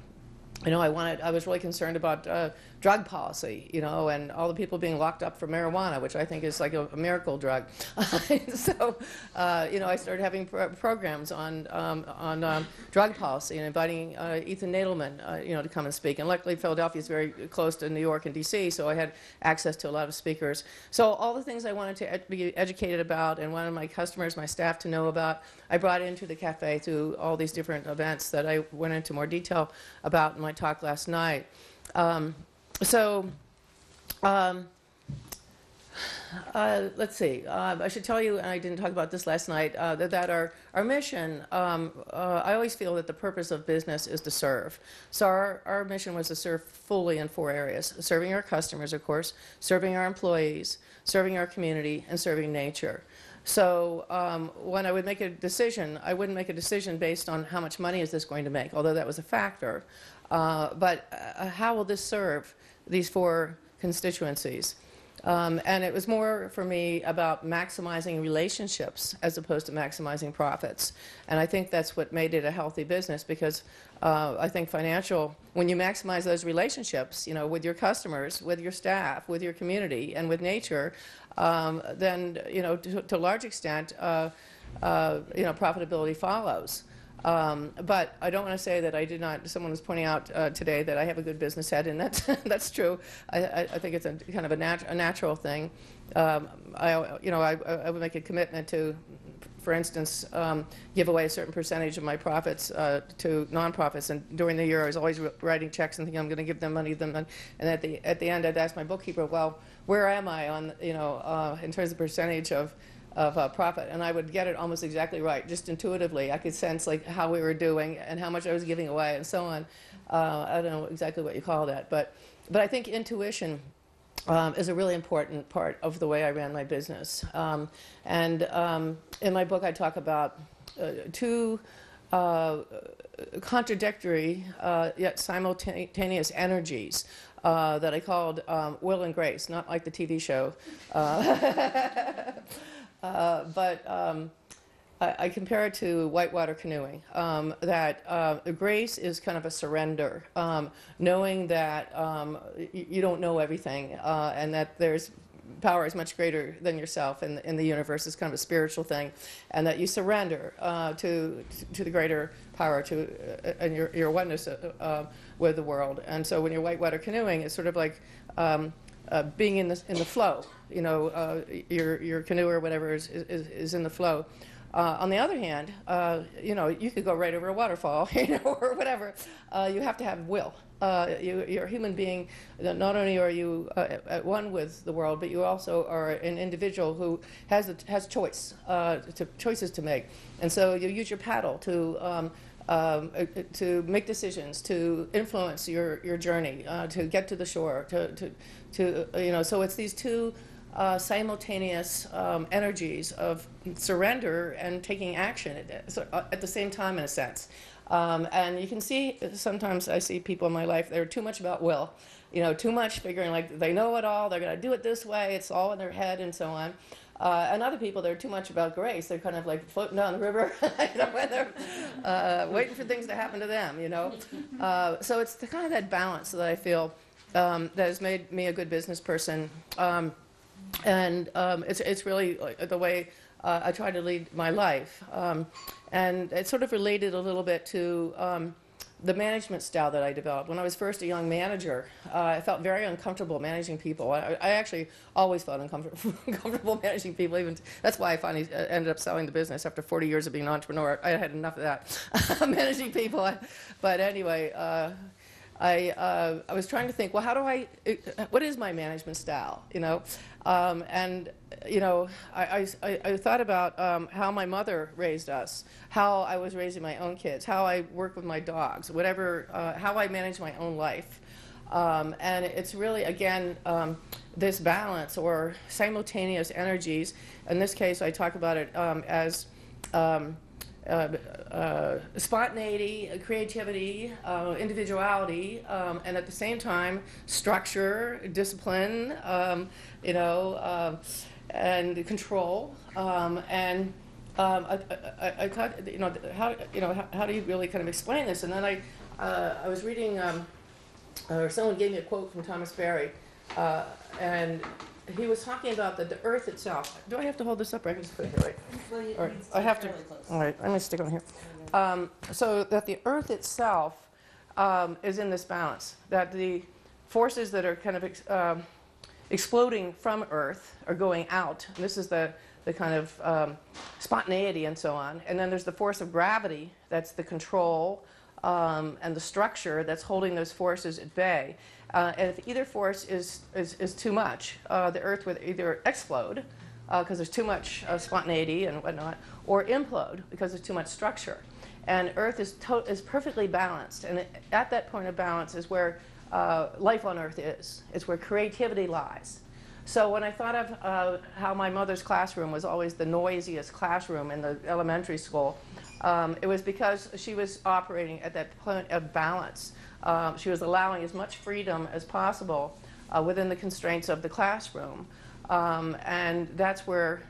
You know, I wanted, I was really concerned about uh, drug policy, you know, and all the people being locked up for marijuana, which I think is like a, a miracle drug. *laughs* so, uh, you know, I started having pro- programs on um, on um, drug policy and inviting uh, Ethan Nadelmann, uh, you know, to come and speak. And luckily, Philadelphia is very close to New York and D.C., so I had access to a lot of speakers. So all the things I wanted to ed- be educated about and wanted my customers, my staff to know about, I brought into the cafe through all these different events that I went into more detail about in my talk last night. Um, so, um, uh, let's see. Uh, I should tell you, and I didn't talk about this last night, uh, that, that our, our mission, um, uh, I always feel that the purpose of business is to serve. So our, our mission was to serve fully in four areas serving our customers, of course, serving our employees, serving our community, and serving nature. So um, when I would make a decision, I wouldn't make a decision based on how much money is this going to make, although that was a factor. Uh, but uh, how will this serve these four constituencies? Um, and it was more for me about maximizing relationships as opposed to maximizing profits. And I think that's what made it a healthy business because uh, I think financial, when you maximize those relationships, you know, with your customers, with your staff, with your community, and with nature, um, then, you know, to, to a large extent, uh, uh, you know, profitability follows. Um, but I don't want to say that I did not. Someone was pointing out uh, today that I have a good business head, and that's *laughs* that's true. I, I, I, think it's a kind of a, nat- a natural thing. Um, I, you know, I, I, would make a commitment to, for instance, um, give away a certain percentage of my profits uh, to nonprofits. And during the year, I was always writing checks and thinking I'm going to give them money, them, and at the at the end, I'd ask my bookkeeper, well, where am I on, you know, uh, in terms of percentage of of uh, profit, and I would get it almost exactly right, just intuitively. I could sense like how we were doing and how much I was giving away, and so on. Uh, I don't know exactly what you call that, but but I think intuition. Um, is a really important part of the way I ran my business. Um, and um, in my book, I talk about uh, two uh, contradictory uh, yet simultaneous energies uh, that I called um, Will and Grace, not like the TV show. Uh, *laughs* uh, but um, I, I, compare it to whitewater canoeing. Um, that uh, grace is kind of a surrender, um, knowing that um, you don't know everything, uh, and that there's power is much greater than yourself in the, in the universe. is kind of a spiritual thing, and that you surrender uh, to to the greater power to uh, and your your oneness uh, with the world. And so when you're whitewater canoeing, it's sort of like um, being in the in the flow. You know, uh, your your canoe or whatever is is, is in the flow. Uh, on the other hand, uh, you know, you could go right over a waterfall, *laughs* you know, or whatever. Uh, you have to have will. Uh, you, you're a human being. Not only are you uh, at- at one with the world, but you also are an individual who has a, has choice, uh, to, choices to make. And so you use your paddle to um, um, to make decisions, to influence your, your journey, to get to the shore, to, to, to you know. So it's these two uh, simultaneous um, energies of surrender and taking action at, uh, at the same time, in a sense. Um, and you can see sometimes I see people in my life they're too much about will, you know, too much figuring like they know it all, they're going to do it this way, it's all in their head, and so on. Uh, and other people, they're too much about grace. They're kind of like floating down the river, *laughs* you know, when they're uh, waiting for things to happen to them, you know. *laughs* Uh, so it's the kind of that balance that I feel um, that has made me a good business person. Um, and um, it's, it's really the way uh, I try to lead my life. Um, and it's sort of related a little bit to um, the management style that I developed. When I was first a young manager, uh, I felt very uncomfortable managing people. I, I actually always felt uncomfortable, *laughs* uncomfortable managing people. Even that's why I finally uh, ended up selling the business after 40 years of being an entrepreneur. I had enough of that, *laughs* managing people. But anyway. Uh, I, uh, I was trying to think, well, how do I, what is my management style, you know? Um, and, you know, I, I, I thought about um, how my mother raised us, how I was raising my own kids, how I work with my dogs, whatever, uh, how I manage my own life. Um, and it's really, again, um, this balance or simultaneous energies. In this case, I talk about it um, as um, spontaneity, uh, creativity, uh, individuality, um, and at the same time, structure, discipline, um, you know, um and control. Um, and um, I, I, I thought, you know, how, you know, how, how do you really kind of explain this? And then I, uh, I was reading, um, or someone gave me a quote from Thomas Berry, uh, and he was talking about the, the earth itself. Do I have to hold this up, or I can just put it here, right? Well, you- All right, I have to- close. All right, I'm going to stick on here. Um, so that the Earth itself um, is in this balance. That the forces that are kind of ex- um, exploding from Earth are going out. And this is the the kind of um, spontaneity and so on. And then there's the force of gravity. That's the control um, and the structure that's holding those forces at bay. Uh, and if either force is is, is too much, uh, the Earth would either explode because there's too much uh, spontaneity and whatnot, or implode because there's too much structure. And Earth is, is perfectly balanced. And it, at that point of balance is where uh, life on Earth is. It's where creativity lies. So when I thought of uh, how my mother's classroom was always the noisiest classroom in the elementary school, um, it was because she was operating at that point of balance. Um, she was allowing as much freedom as possible uh, within the constraints of the classroom. Um, and that's where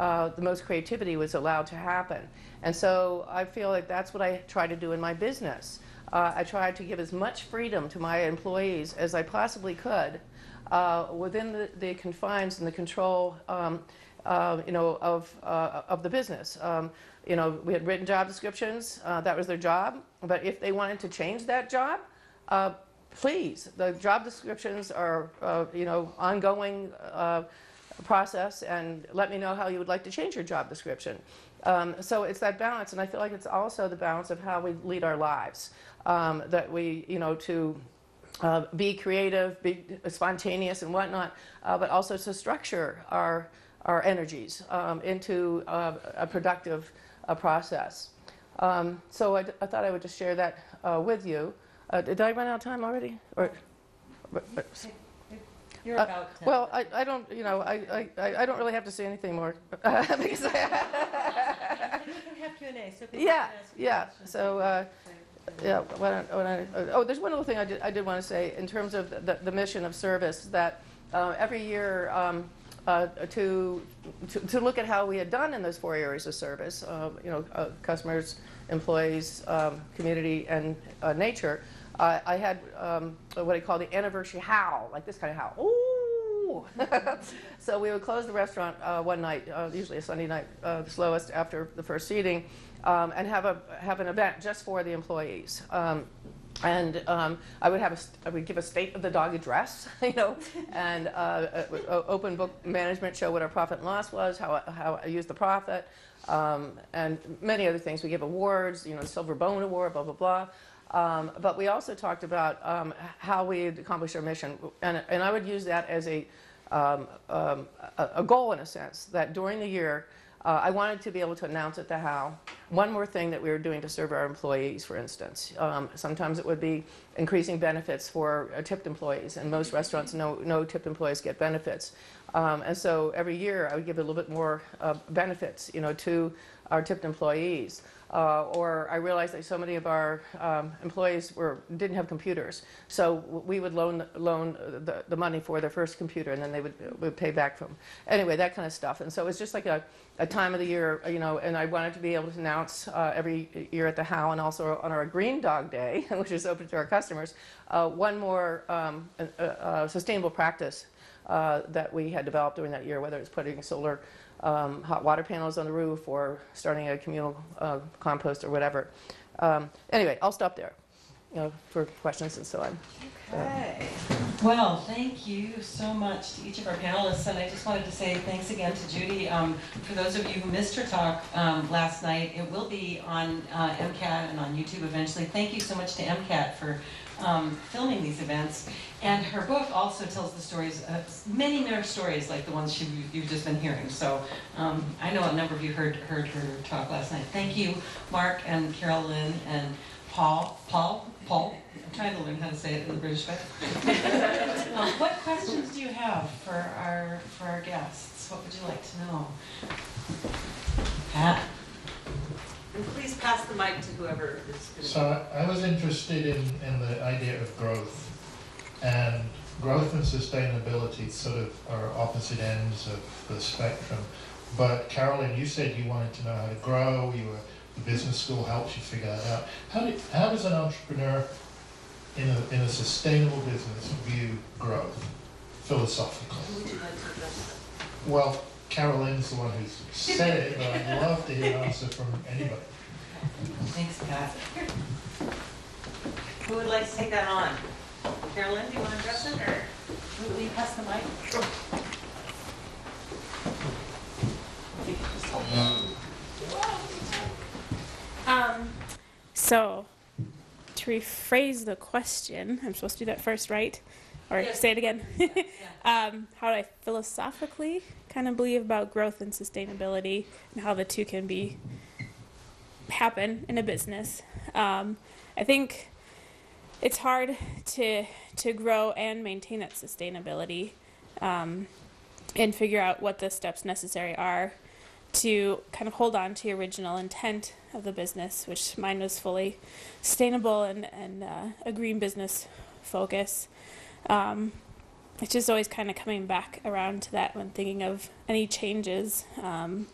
uh, the most creativity was allowed to happen. And so I feel like that's what I try to do in my business. Uh, I try to give as much freedom to my employees as I possibly could uh, within the, the confines and the control, um, uh, you know, of, uh, of the business. Um, you know, we had written job descriptions. Uh, that was their job. But if they wanted to change that job, uh, please. The job descriptions are, uh, you know, ongoing uh, process, and let me know how you would like to change your job description. Um, so it's that balance, and I feel like it's also the balance of how we lead our lives. Um, that we, you know, to uh, be creative, be spontaneous, and whatnot, uh, but also to structure our our energies um, into uh, a productive uh, process. Um, so I, I thought I would just share that with you. Uh, did I run out of time already? Or, You're Uh, about well, I, I don't, you know, I, I, I don't really have to say anything more *laughs* because I, *laughs* *laughs* We have Q&A, so people yeah, yeah. questions. So, uh, yeah. Why don't, why don't, oh, there's one other thing I did, I did want to say in terms of the, the mission of service that uh, every year um, uh, to, to to look at how we had done in those four areas of service, uh, you know, uh, customers, employees, um, community, and uh, nature. I I had um, what I call the anniversary howl, like this kind of howl. Ooh! *laughs* so we would close the restaurant uh, one night, uh, usually a Sunday night, uh, slowest after the first seating, um, and have a have an event just for the employees. Um, and um, I would have a, I would give a state of the dog address, *laughs* you know, and uh, a open book management show what our profit and loss was, how I, how I used the profit, um, and many other things. We give awards, you know, the Silver Bone Award, blah blah blah. Um, but we also talked about um, how we had accomplished our mission, and, and I would use that as a, um, um, a, a goal in a sense that during the year. Uh, I wanted to be able to announce at the how one more thing that we were doing to serve our employees, for instance. Um, sometimes it would be increasing benefits for uh, tipped employees, and most restaurants, no, no tipped employees get benefits. Um, and so every year I would give a little bit more uh, benefits, you know, to our tipped employees. Uh, or I realized that so many of our um, employees were, didn't have computers. So we would loan, loan the, the money for their first computer and then they would, would pay back from. Anyway, that kind of stuff. And so it was just like a, a time of the year, you know, and I wanted to be able to announce uh, every year at the How and also on our Green Dog Day, *laughs* which is open to our customers, uh, one more um, sustainable practice uh, that we had developed during that year, whether it's putting solar um, hot water panels on the roof or starting a communal uh, compost or whatever. Um, anyway, I'll stop there you know, for questions and so on. Okay. Well, thank you so much to each of our panelists, and I just wanted to say thanks again to Judy. Um, for those of you who missed her talk um, last night, it will be on uh, MCAT and on YouTube eventually. Thank you so much to MCAT for um, filming these events. And her book also tells the stories, uh, many more stories like the ones she, you've just been hearing. So um, I know a number of you heard, heard her talk last night. Thank you, Mark and Carol Lynn and Paul, Paul, Paul. I'm trying to learn how to say it in the British way. *laughs* um, what questions do you have for our for our guests? What would you like to know? Pat. And please pass the mic to whoever is going to. So I I was interested in, in the idea of growth. And growth and sustainability sort of are opposite ends of the spectrum. But Carolyn, you said you wanted to know how to grow, you were, the business school helps you figure that out. How, do, how does an entrepreneur in a, in a sustainable business view growth philosophically? Who would you like to address that? Well, Carolyn's the one who's said it, but I'd love to hear an answer from anybody. Thanks, Pat. Who would like to take that on? Carolyn, do you want to address it, or will you pass the mic? You can just hold it. Um, so, to rephrase the question, I'm supposed to do that first, right? Or Yes. say it again. *laughs* um, how do I philosophically kind of believe about growth and sustainability and how the two can be happen in a business? Um, I think it's hard to to grow and maintain that sustainability um, and figure out what the steps necessary are to kind of hold on to the original intent of the business, which mine was fully sustainable and, and uh, a green business focus. Um, it's just always kind of coming back around to that when thinking of any changes um,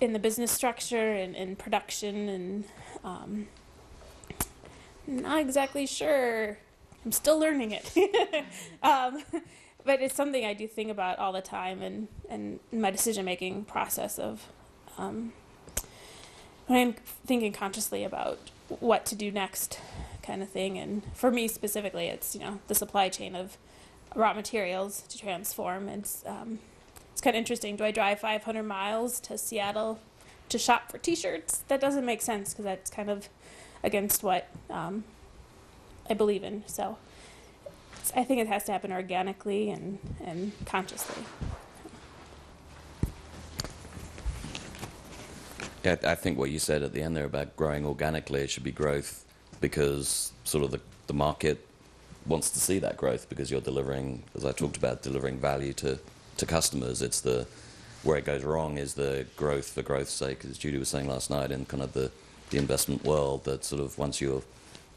in the business structure and in production and um, not exactly sure. I'm still learning it. *laughs* um, but it's something I do think about all the time and, and my decision making process of um, when I'm thinking consciously about what to do next kind of thing. And for me specifically, it's, you know, the supply chain of raw materials to transform. It's, um, it's kind of interesting. Do I drive 500 miles to Seattle to shop for t-shirts? That doesn't make sense because that's kind of against what um, I believe in. So I think it has to happen organically and, and consciously. Yeah, I think what you said at the end there about growing organically, it should be growth because sort of the, the market wants to see that growth because you're delivering, as I talked about, delivering value to, to customers. It's the where it goes wrong is the growth for growth's sake, as Judy was saying last night, in kind of the, the investment world. That sort of once you're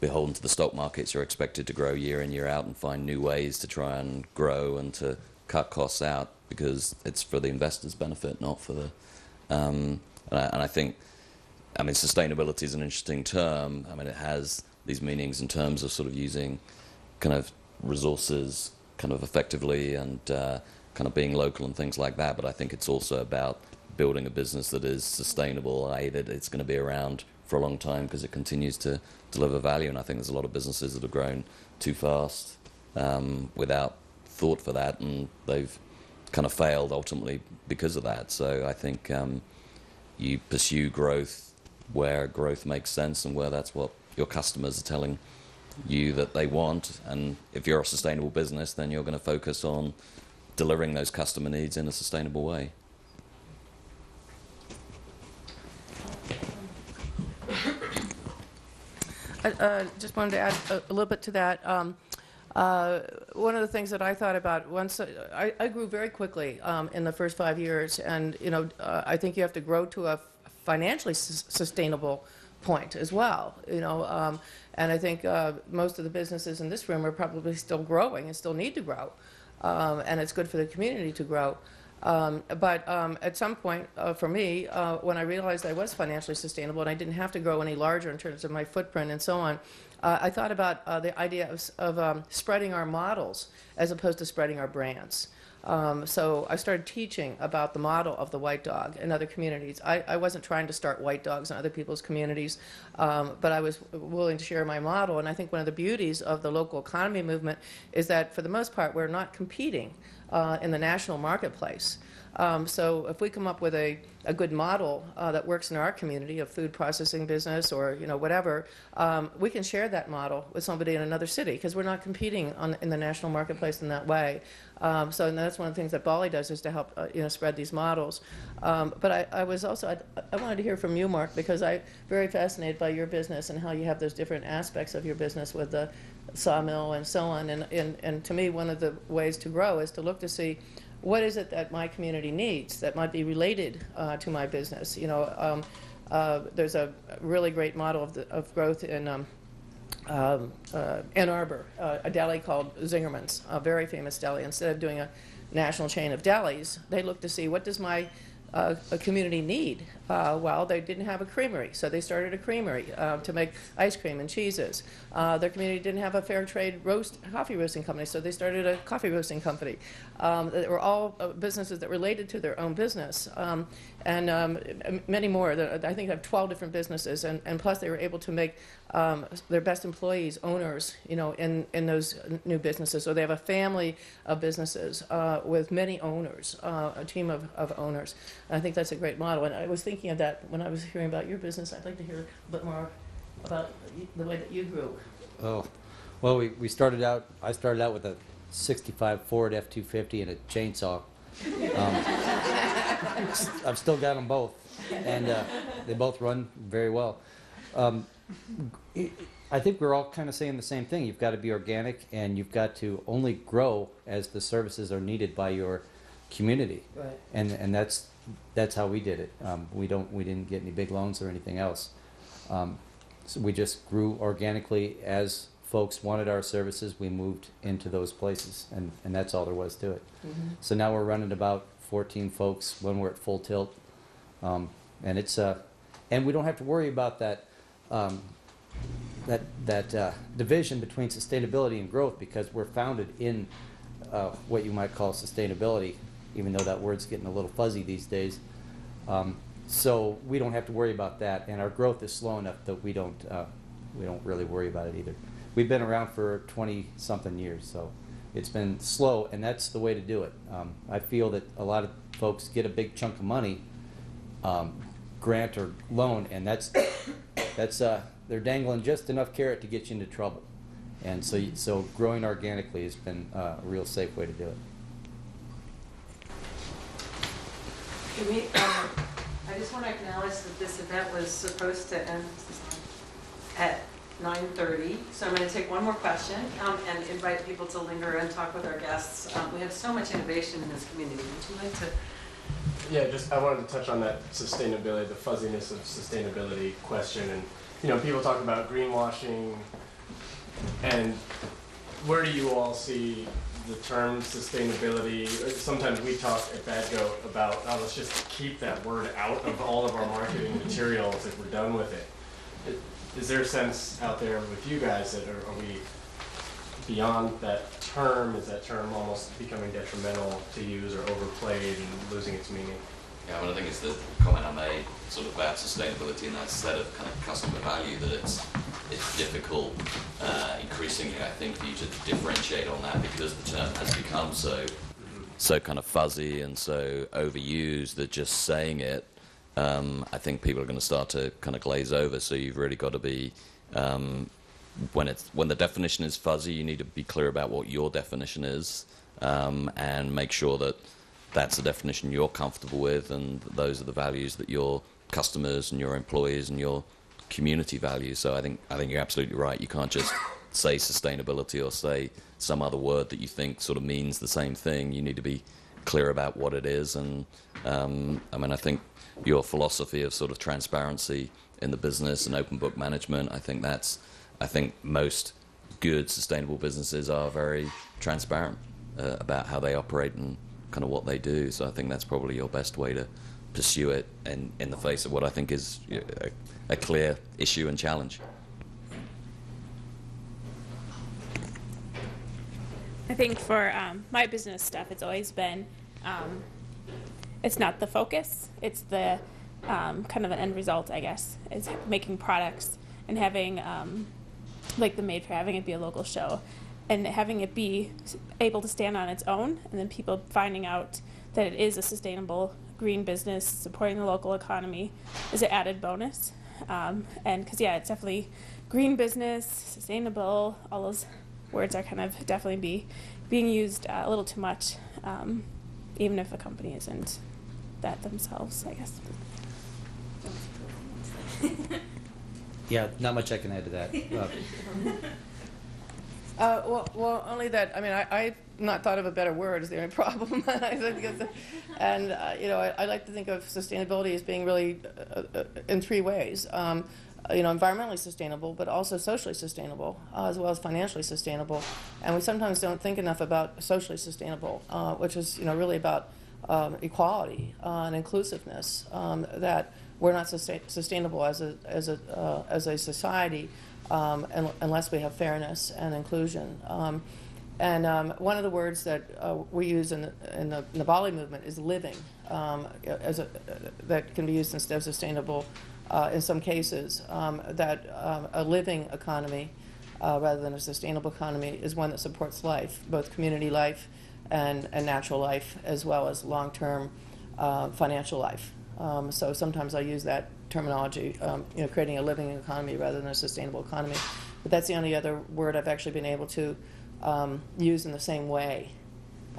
beholden to the stock markets, you're expected to grow year in year out and find new ways to try and grow and to cut costs out because it's for the investors' benefit, not for the um, and, I, and I think, I mean, sustainability is an interesting term. I mean, it has these meanings in terms of sort of using kind of resources kind of effectively and uh, kind of being local and things like that. But I think it's also about building a business that is sustainable, i.e., that it's going to be around for a long time because it continues to deliver value. And I think there's a lot of businesses that have grown too fast um, without thought for that, and they've kind of failed ultimately because of that. So I think um, you pursue growth where growth makes sense and where that's what your customers are telling you that they want. And if you're a sustainable business, then you're going to focus on delivering those customer needs in a sustainable way. I uh, just wanted to add a, a little bit to that. Um, uh, one of the things that I thought about once I, I grew very quickly um, in the first five years, and you know uh, I think you have to grow to a financially sus- sustainable point as well. You know, um, and I think uh, most of the businesses in this room are probably still growing and still need to grow, um, and it's good for the community to grow. Um, but um, at some point, uh, for me, uh, when I realized I was financially sustainable and I didn't have to grow any larger in terms of my footprint and so on, uh, I thought about uh, the idea of, of um, spreading our models as opposed to spreading our brands. Um, so I started teaching about the model of the white dog in other communities. I, I wasn't trying to start white dogs in other people's communities, um, but I was willing to share my model. And I think one of the beauties of the local economy movement is that, for the most part, we're not competing uh, in the national marketplace. Um, so if we come up with a, a good model uh, that works in our community of food processing business or you know whatever, um, we can share that model with somebody in another city because we're not competing on, in the national marketplace in that way. Um, so that's one of the things that BALLE does is to help uh, you know spread these models. Um, but I, I was also I, I wanted to hear from you, Mark, because I'm very fascinated by your business and how you have those different aspects of your business with the sawmill and so on. And, and, and to me, one of the ways to grow is to look to see what is it that my community needs that might be related uh, to my business. You know, um, uh, there's a really great model of, the, of growth in um, um, uh, Ann Arbor, uh, a deli called Zingerman's, a very famous deli. Instead of doing a national chain of delis, they look to see what does my uh, community need. Uh, well, they didn't have a creamery, so they started a creamery uh, to make ice cream and cheeses. Uh, their community didn't have a fair trade roast coffee roasting company, so they started a coffee roasting company. Um, they were all uh, businesses that related to their own business, um, and um, many more. I think they have 12 different businesses, and, and plus they were able to make um, their best employees owners, you know, in, in those new businesses. So they have a family of businesses uh, with many owners, uh, a team of, of owners. And I think that's a great model. And I was thinking of that when I was hearing about your business. I'd like to hear a bit more about the way that you grew. Oh, well, we, we started out, I started out with a 65 Ford F-250 and a chainsaw. Um, s- *laughs* I've still got them both, and uh, they both run very well. Um, I I think we're all kind of saying the same thing. You've got to be organic, and you've got to only grow as the services are needed by your community. Right. And and that's that's how we did it. Um, we don't we didn't get any big loans or anything else. Um, so we just grew organically as folks wanted our services. We moved into those places, and and that's all there was to it. So now we're running about 14 folks when we're at full tilt, um, and it's uh, and we don't have to worry about that. Um, that that uh, division between sustainability and growth because we're founded in uh, what you might call sustainability, even though that word's getting a little fuzzy these days. Um, so we don't have to worry about that, and our growth is slow enough that we don't uh, we don't really worry about it either. We've been around for 20 something years, so it's been slow, and that's the way to do it. Um, I feel that a lot of folks get a big chunk of money, um, grant or loan, and that's that's uh, they're dangling just enough carrot to get you into trouble. And so, so growing organically has been uh, a real safe way to do it. Um, I just want to acknowledge that this event was supposed to end at 9:30, so I'm going to take one more question um, and invite people to linger and talk with our guests. Um, We have so much innovation in this community. Would you like to? Yeah, just I wanted to touch on that sustainability, the fuzziness of sustainability question, and you know, people talk about greenwashing, and where do you all see the term sustainability? Sometimes we talk at Bad Goat about, oh, let's just keep that word out of all of our marketing materials if we're done with it. Is there a sense out there with you guys that are, are we beyond that term? Is that term almost becoming detrimental to use or overplayed and losing its meaning? Yeah, I mean, I think it's the comment I made sort of about sustainability and that set of kind of customer value that it's it's difficult uh, increasingly, I think, for you to differentiate on that because the term has become so so kind of fuzzy and so overused that just saying it, um, I think people are going to start to kind of glaze over. So you've really got to be um, when it's when the definition is fuzzy, you need to be clear about what your definition is um, and make sure that that's the definition you're comfortable with, and those are the values that your customers and your employees and your community value. So I think I think you're absolutely right. You can't just *coughs* say sustainability or say some other word that you think sort of means the same thing. You need to be clear about what it is. And um, I mean, I think your philosophy of sort of transparency in the business and open book management. I think that's I think most good sustainable businesses are very transparent uh, about how they operate and kind of what they do. So I think that's probably your best way to pursue it in, in the face of what I think is a, a clear issue and challenge. I think for um, my business stuff, it's always been um, it's not the focus, it's the um, kind of an end result, I guess, is making products and having um, like the Made Fair having it be a local show and having it be able to stand on its own, and then people finding out that it is a sustainable green business supporting the local economy is an added bonus. Um, and because, yeah, it's definitely green business, sustainable, all those words are kind of definitely be being used uh, a little too much, um, even if a company isn't that themselves, I guess. *laughs* Yeah, not much I can add to that. *laughs* Uh, Uh, well, well, only that, I mean, I, I've not thought of a better word is the only *laughs* problem. *laughs* And, uh, you know, I, I like to think of sustainability as being really uh, uh, in three ways. Um, uh, you know, environmentally sustainable, but also socially sustainable, uh, as well as financially sustainable. And we sometimes don't think enough about socially sustainable, uh, which is, you know, really about um, equality uh, and inclusiveness. Um, that we're not sustain- sustainable as a as a uh, as a society um, un- unless we have fairness and inclusion. Um, and um, one of the words that uh, we use in the, in the, movement is living, um, as a, that can be used instead of sustainable uh, in some cases. Um, that um, a living economy, uh, rather than a sustainable economy, is one that supports life, both community life and, and natural life, as well as long term uh, financial life. Um, so sometimes I use that terminology, um, you know, creating a living economy rather than a sustainable economy. But that's the only other word I've actually been able to um, use in the same way.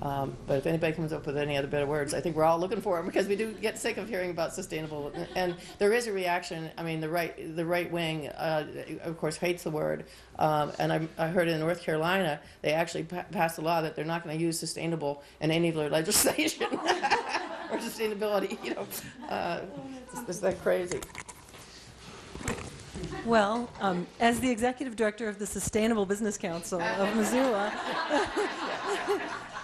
Um, but if anybody comes up with any other better words, I think we're all looking for them because we do get sick of hearing about sustainable. And there is a reaction. I mean, the right the right wing, uh, of course, hates the word. Um, and I, I heard in North Carolina they actually pa- passed a law that they're not going to use sustainable in any of their *laughs* legislation or sustainability. You know, uh, it's that crazy. Well, um, as the executive director of the Sustainable Business Council of Missoula, *laughs*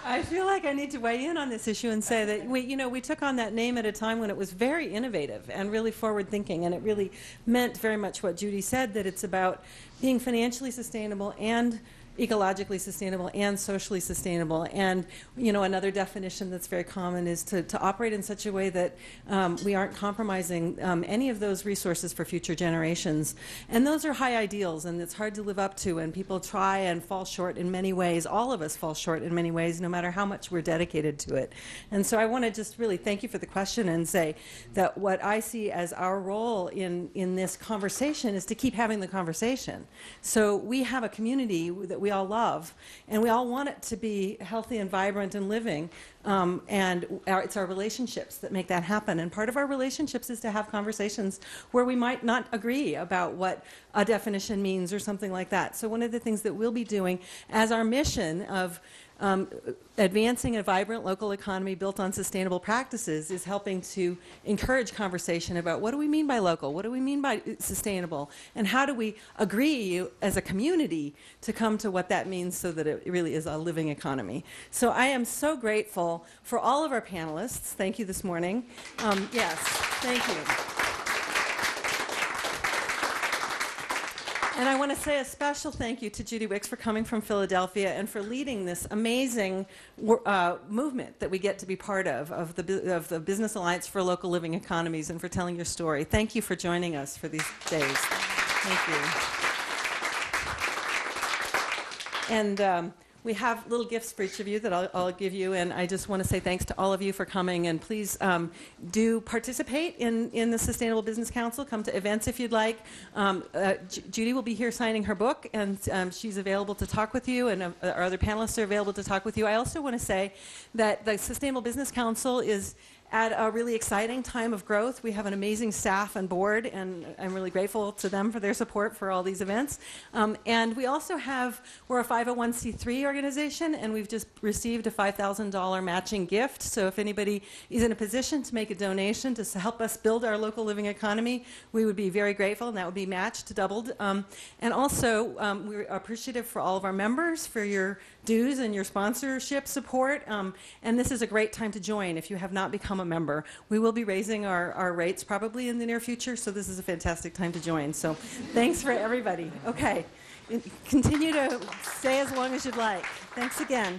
I feel like I need to weigh in on this issue and say that we, you know, we took on that name at a time when it was very innovative and really forward-thinking, and it really meant very much what Judy said that it's about being financially sustainable and ecologically sustainable and socially sustainable. And you know, another definition that's very common is to, to operate in such a way that um, we aren't compromising um, any of those resources for future generations. And those are high ideals, and it's hard to live up to. And people try and fall short in many ways. All of us fall short in many ways, no matter how much we're dedicated to it. And so I want to just really thank you for the question and say that what I see as our role in in this conversation is to keep having the conversation. So we have a community that we all love, and we all want it to be healthy and vibrant and living. Um, and our, it's our relationships that make that happen. And part of our relationships is to have conversations where we might not agree about what a definition means or something like that. So one of the things that we'll be doing as our mission of um, advancing a vibrant local economy built on sustainable practices is helping to encourage conversation about what do we mean by local, what do we mean by sustainable, and how do we agree as a community to come to what that means so that it really is a living economy. So I am so grateful for all of our panelists. Thank you this morning. Um, yes, thank you. And I want to say a special thank you to Judy Wicks for coming from Philadelphia and for leading this amazing uh, movement that we get to be part of, of the, of the Business Alliance for Local Living Economies, and for telling your story. Thank you for joining us for these days. Thank you. And um, we have little gifts for each of you that I'll, I'll give you, and I just want to say thanks to all of you for coming. And please um, do participate in, in the Sustainable Business Council. Come to events if you'd like. Um, uh, Ju- Judy will be here signing her book, and um, she's available to talk with you, and uh, our other panelists are available to talk with you. I also want to say that the Sustainable Business Council is at a really exciting time of growth. We have an amazing staff and board, and I'm really grateful to them for their support for all these events. Um, and we also have, we're a 501c3 organization, and we've just received a $5,000 matching gift. So if anybody is in a position to make a donation to help us build our local living economy, we would be very grateful, and that would be matched, doubled. Um, and also, um, we're appreciative for all of our members for your dues and your sponsorship support. Um, and this is a great time to join if you have not become a member. We will be raising our, our rates probably in the near future, so this is a fantastic time to join. So thanks for everybody. Okay. Continue to stay as long as you'd like. Thanks again.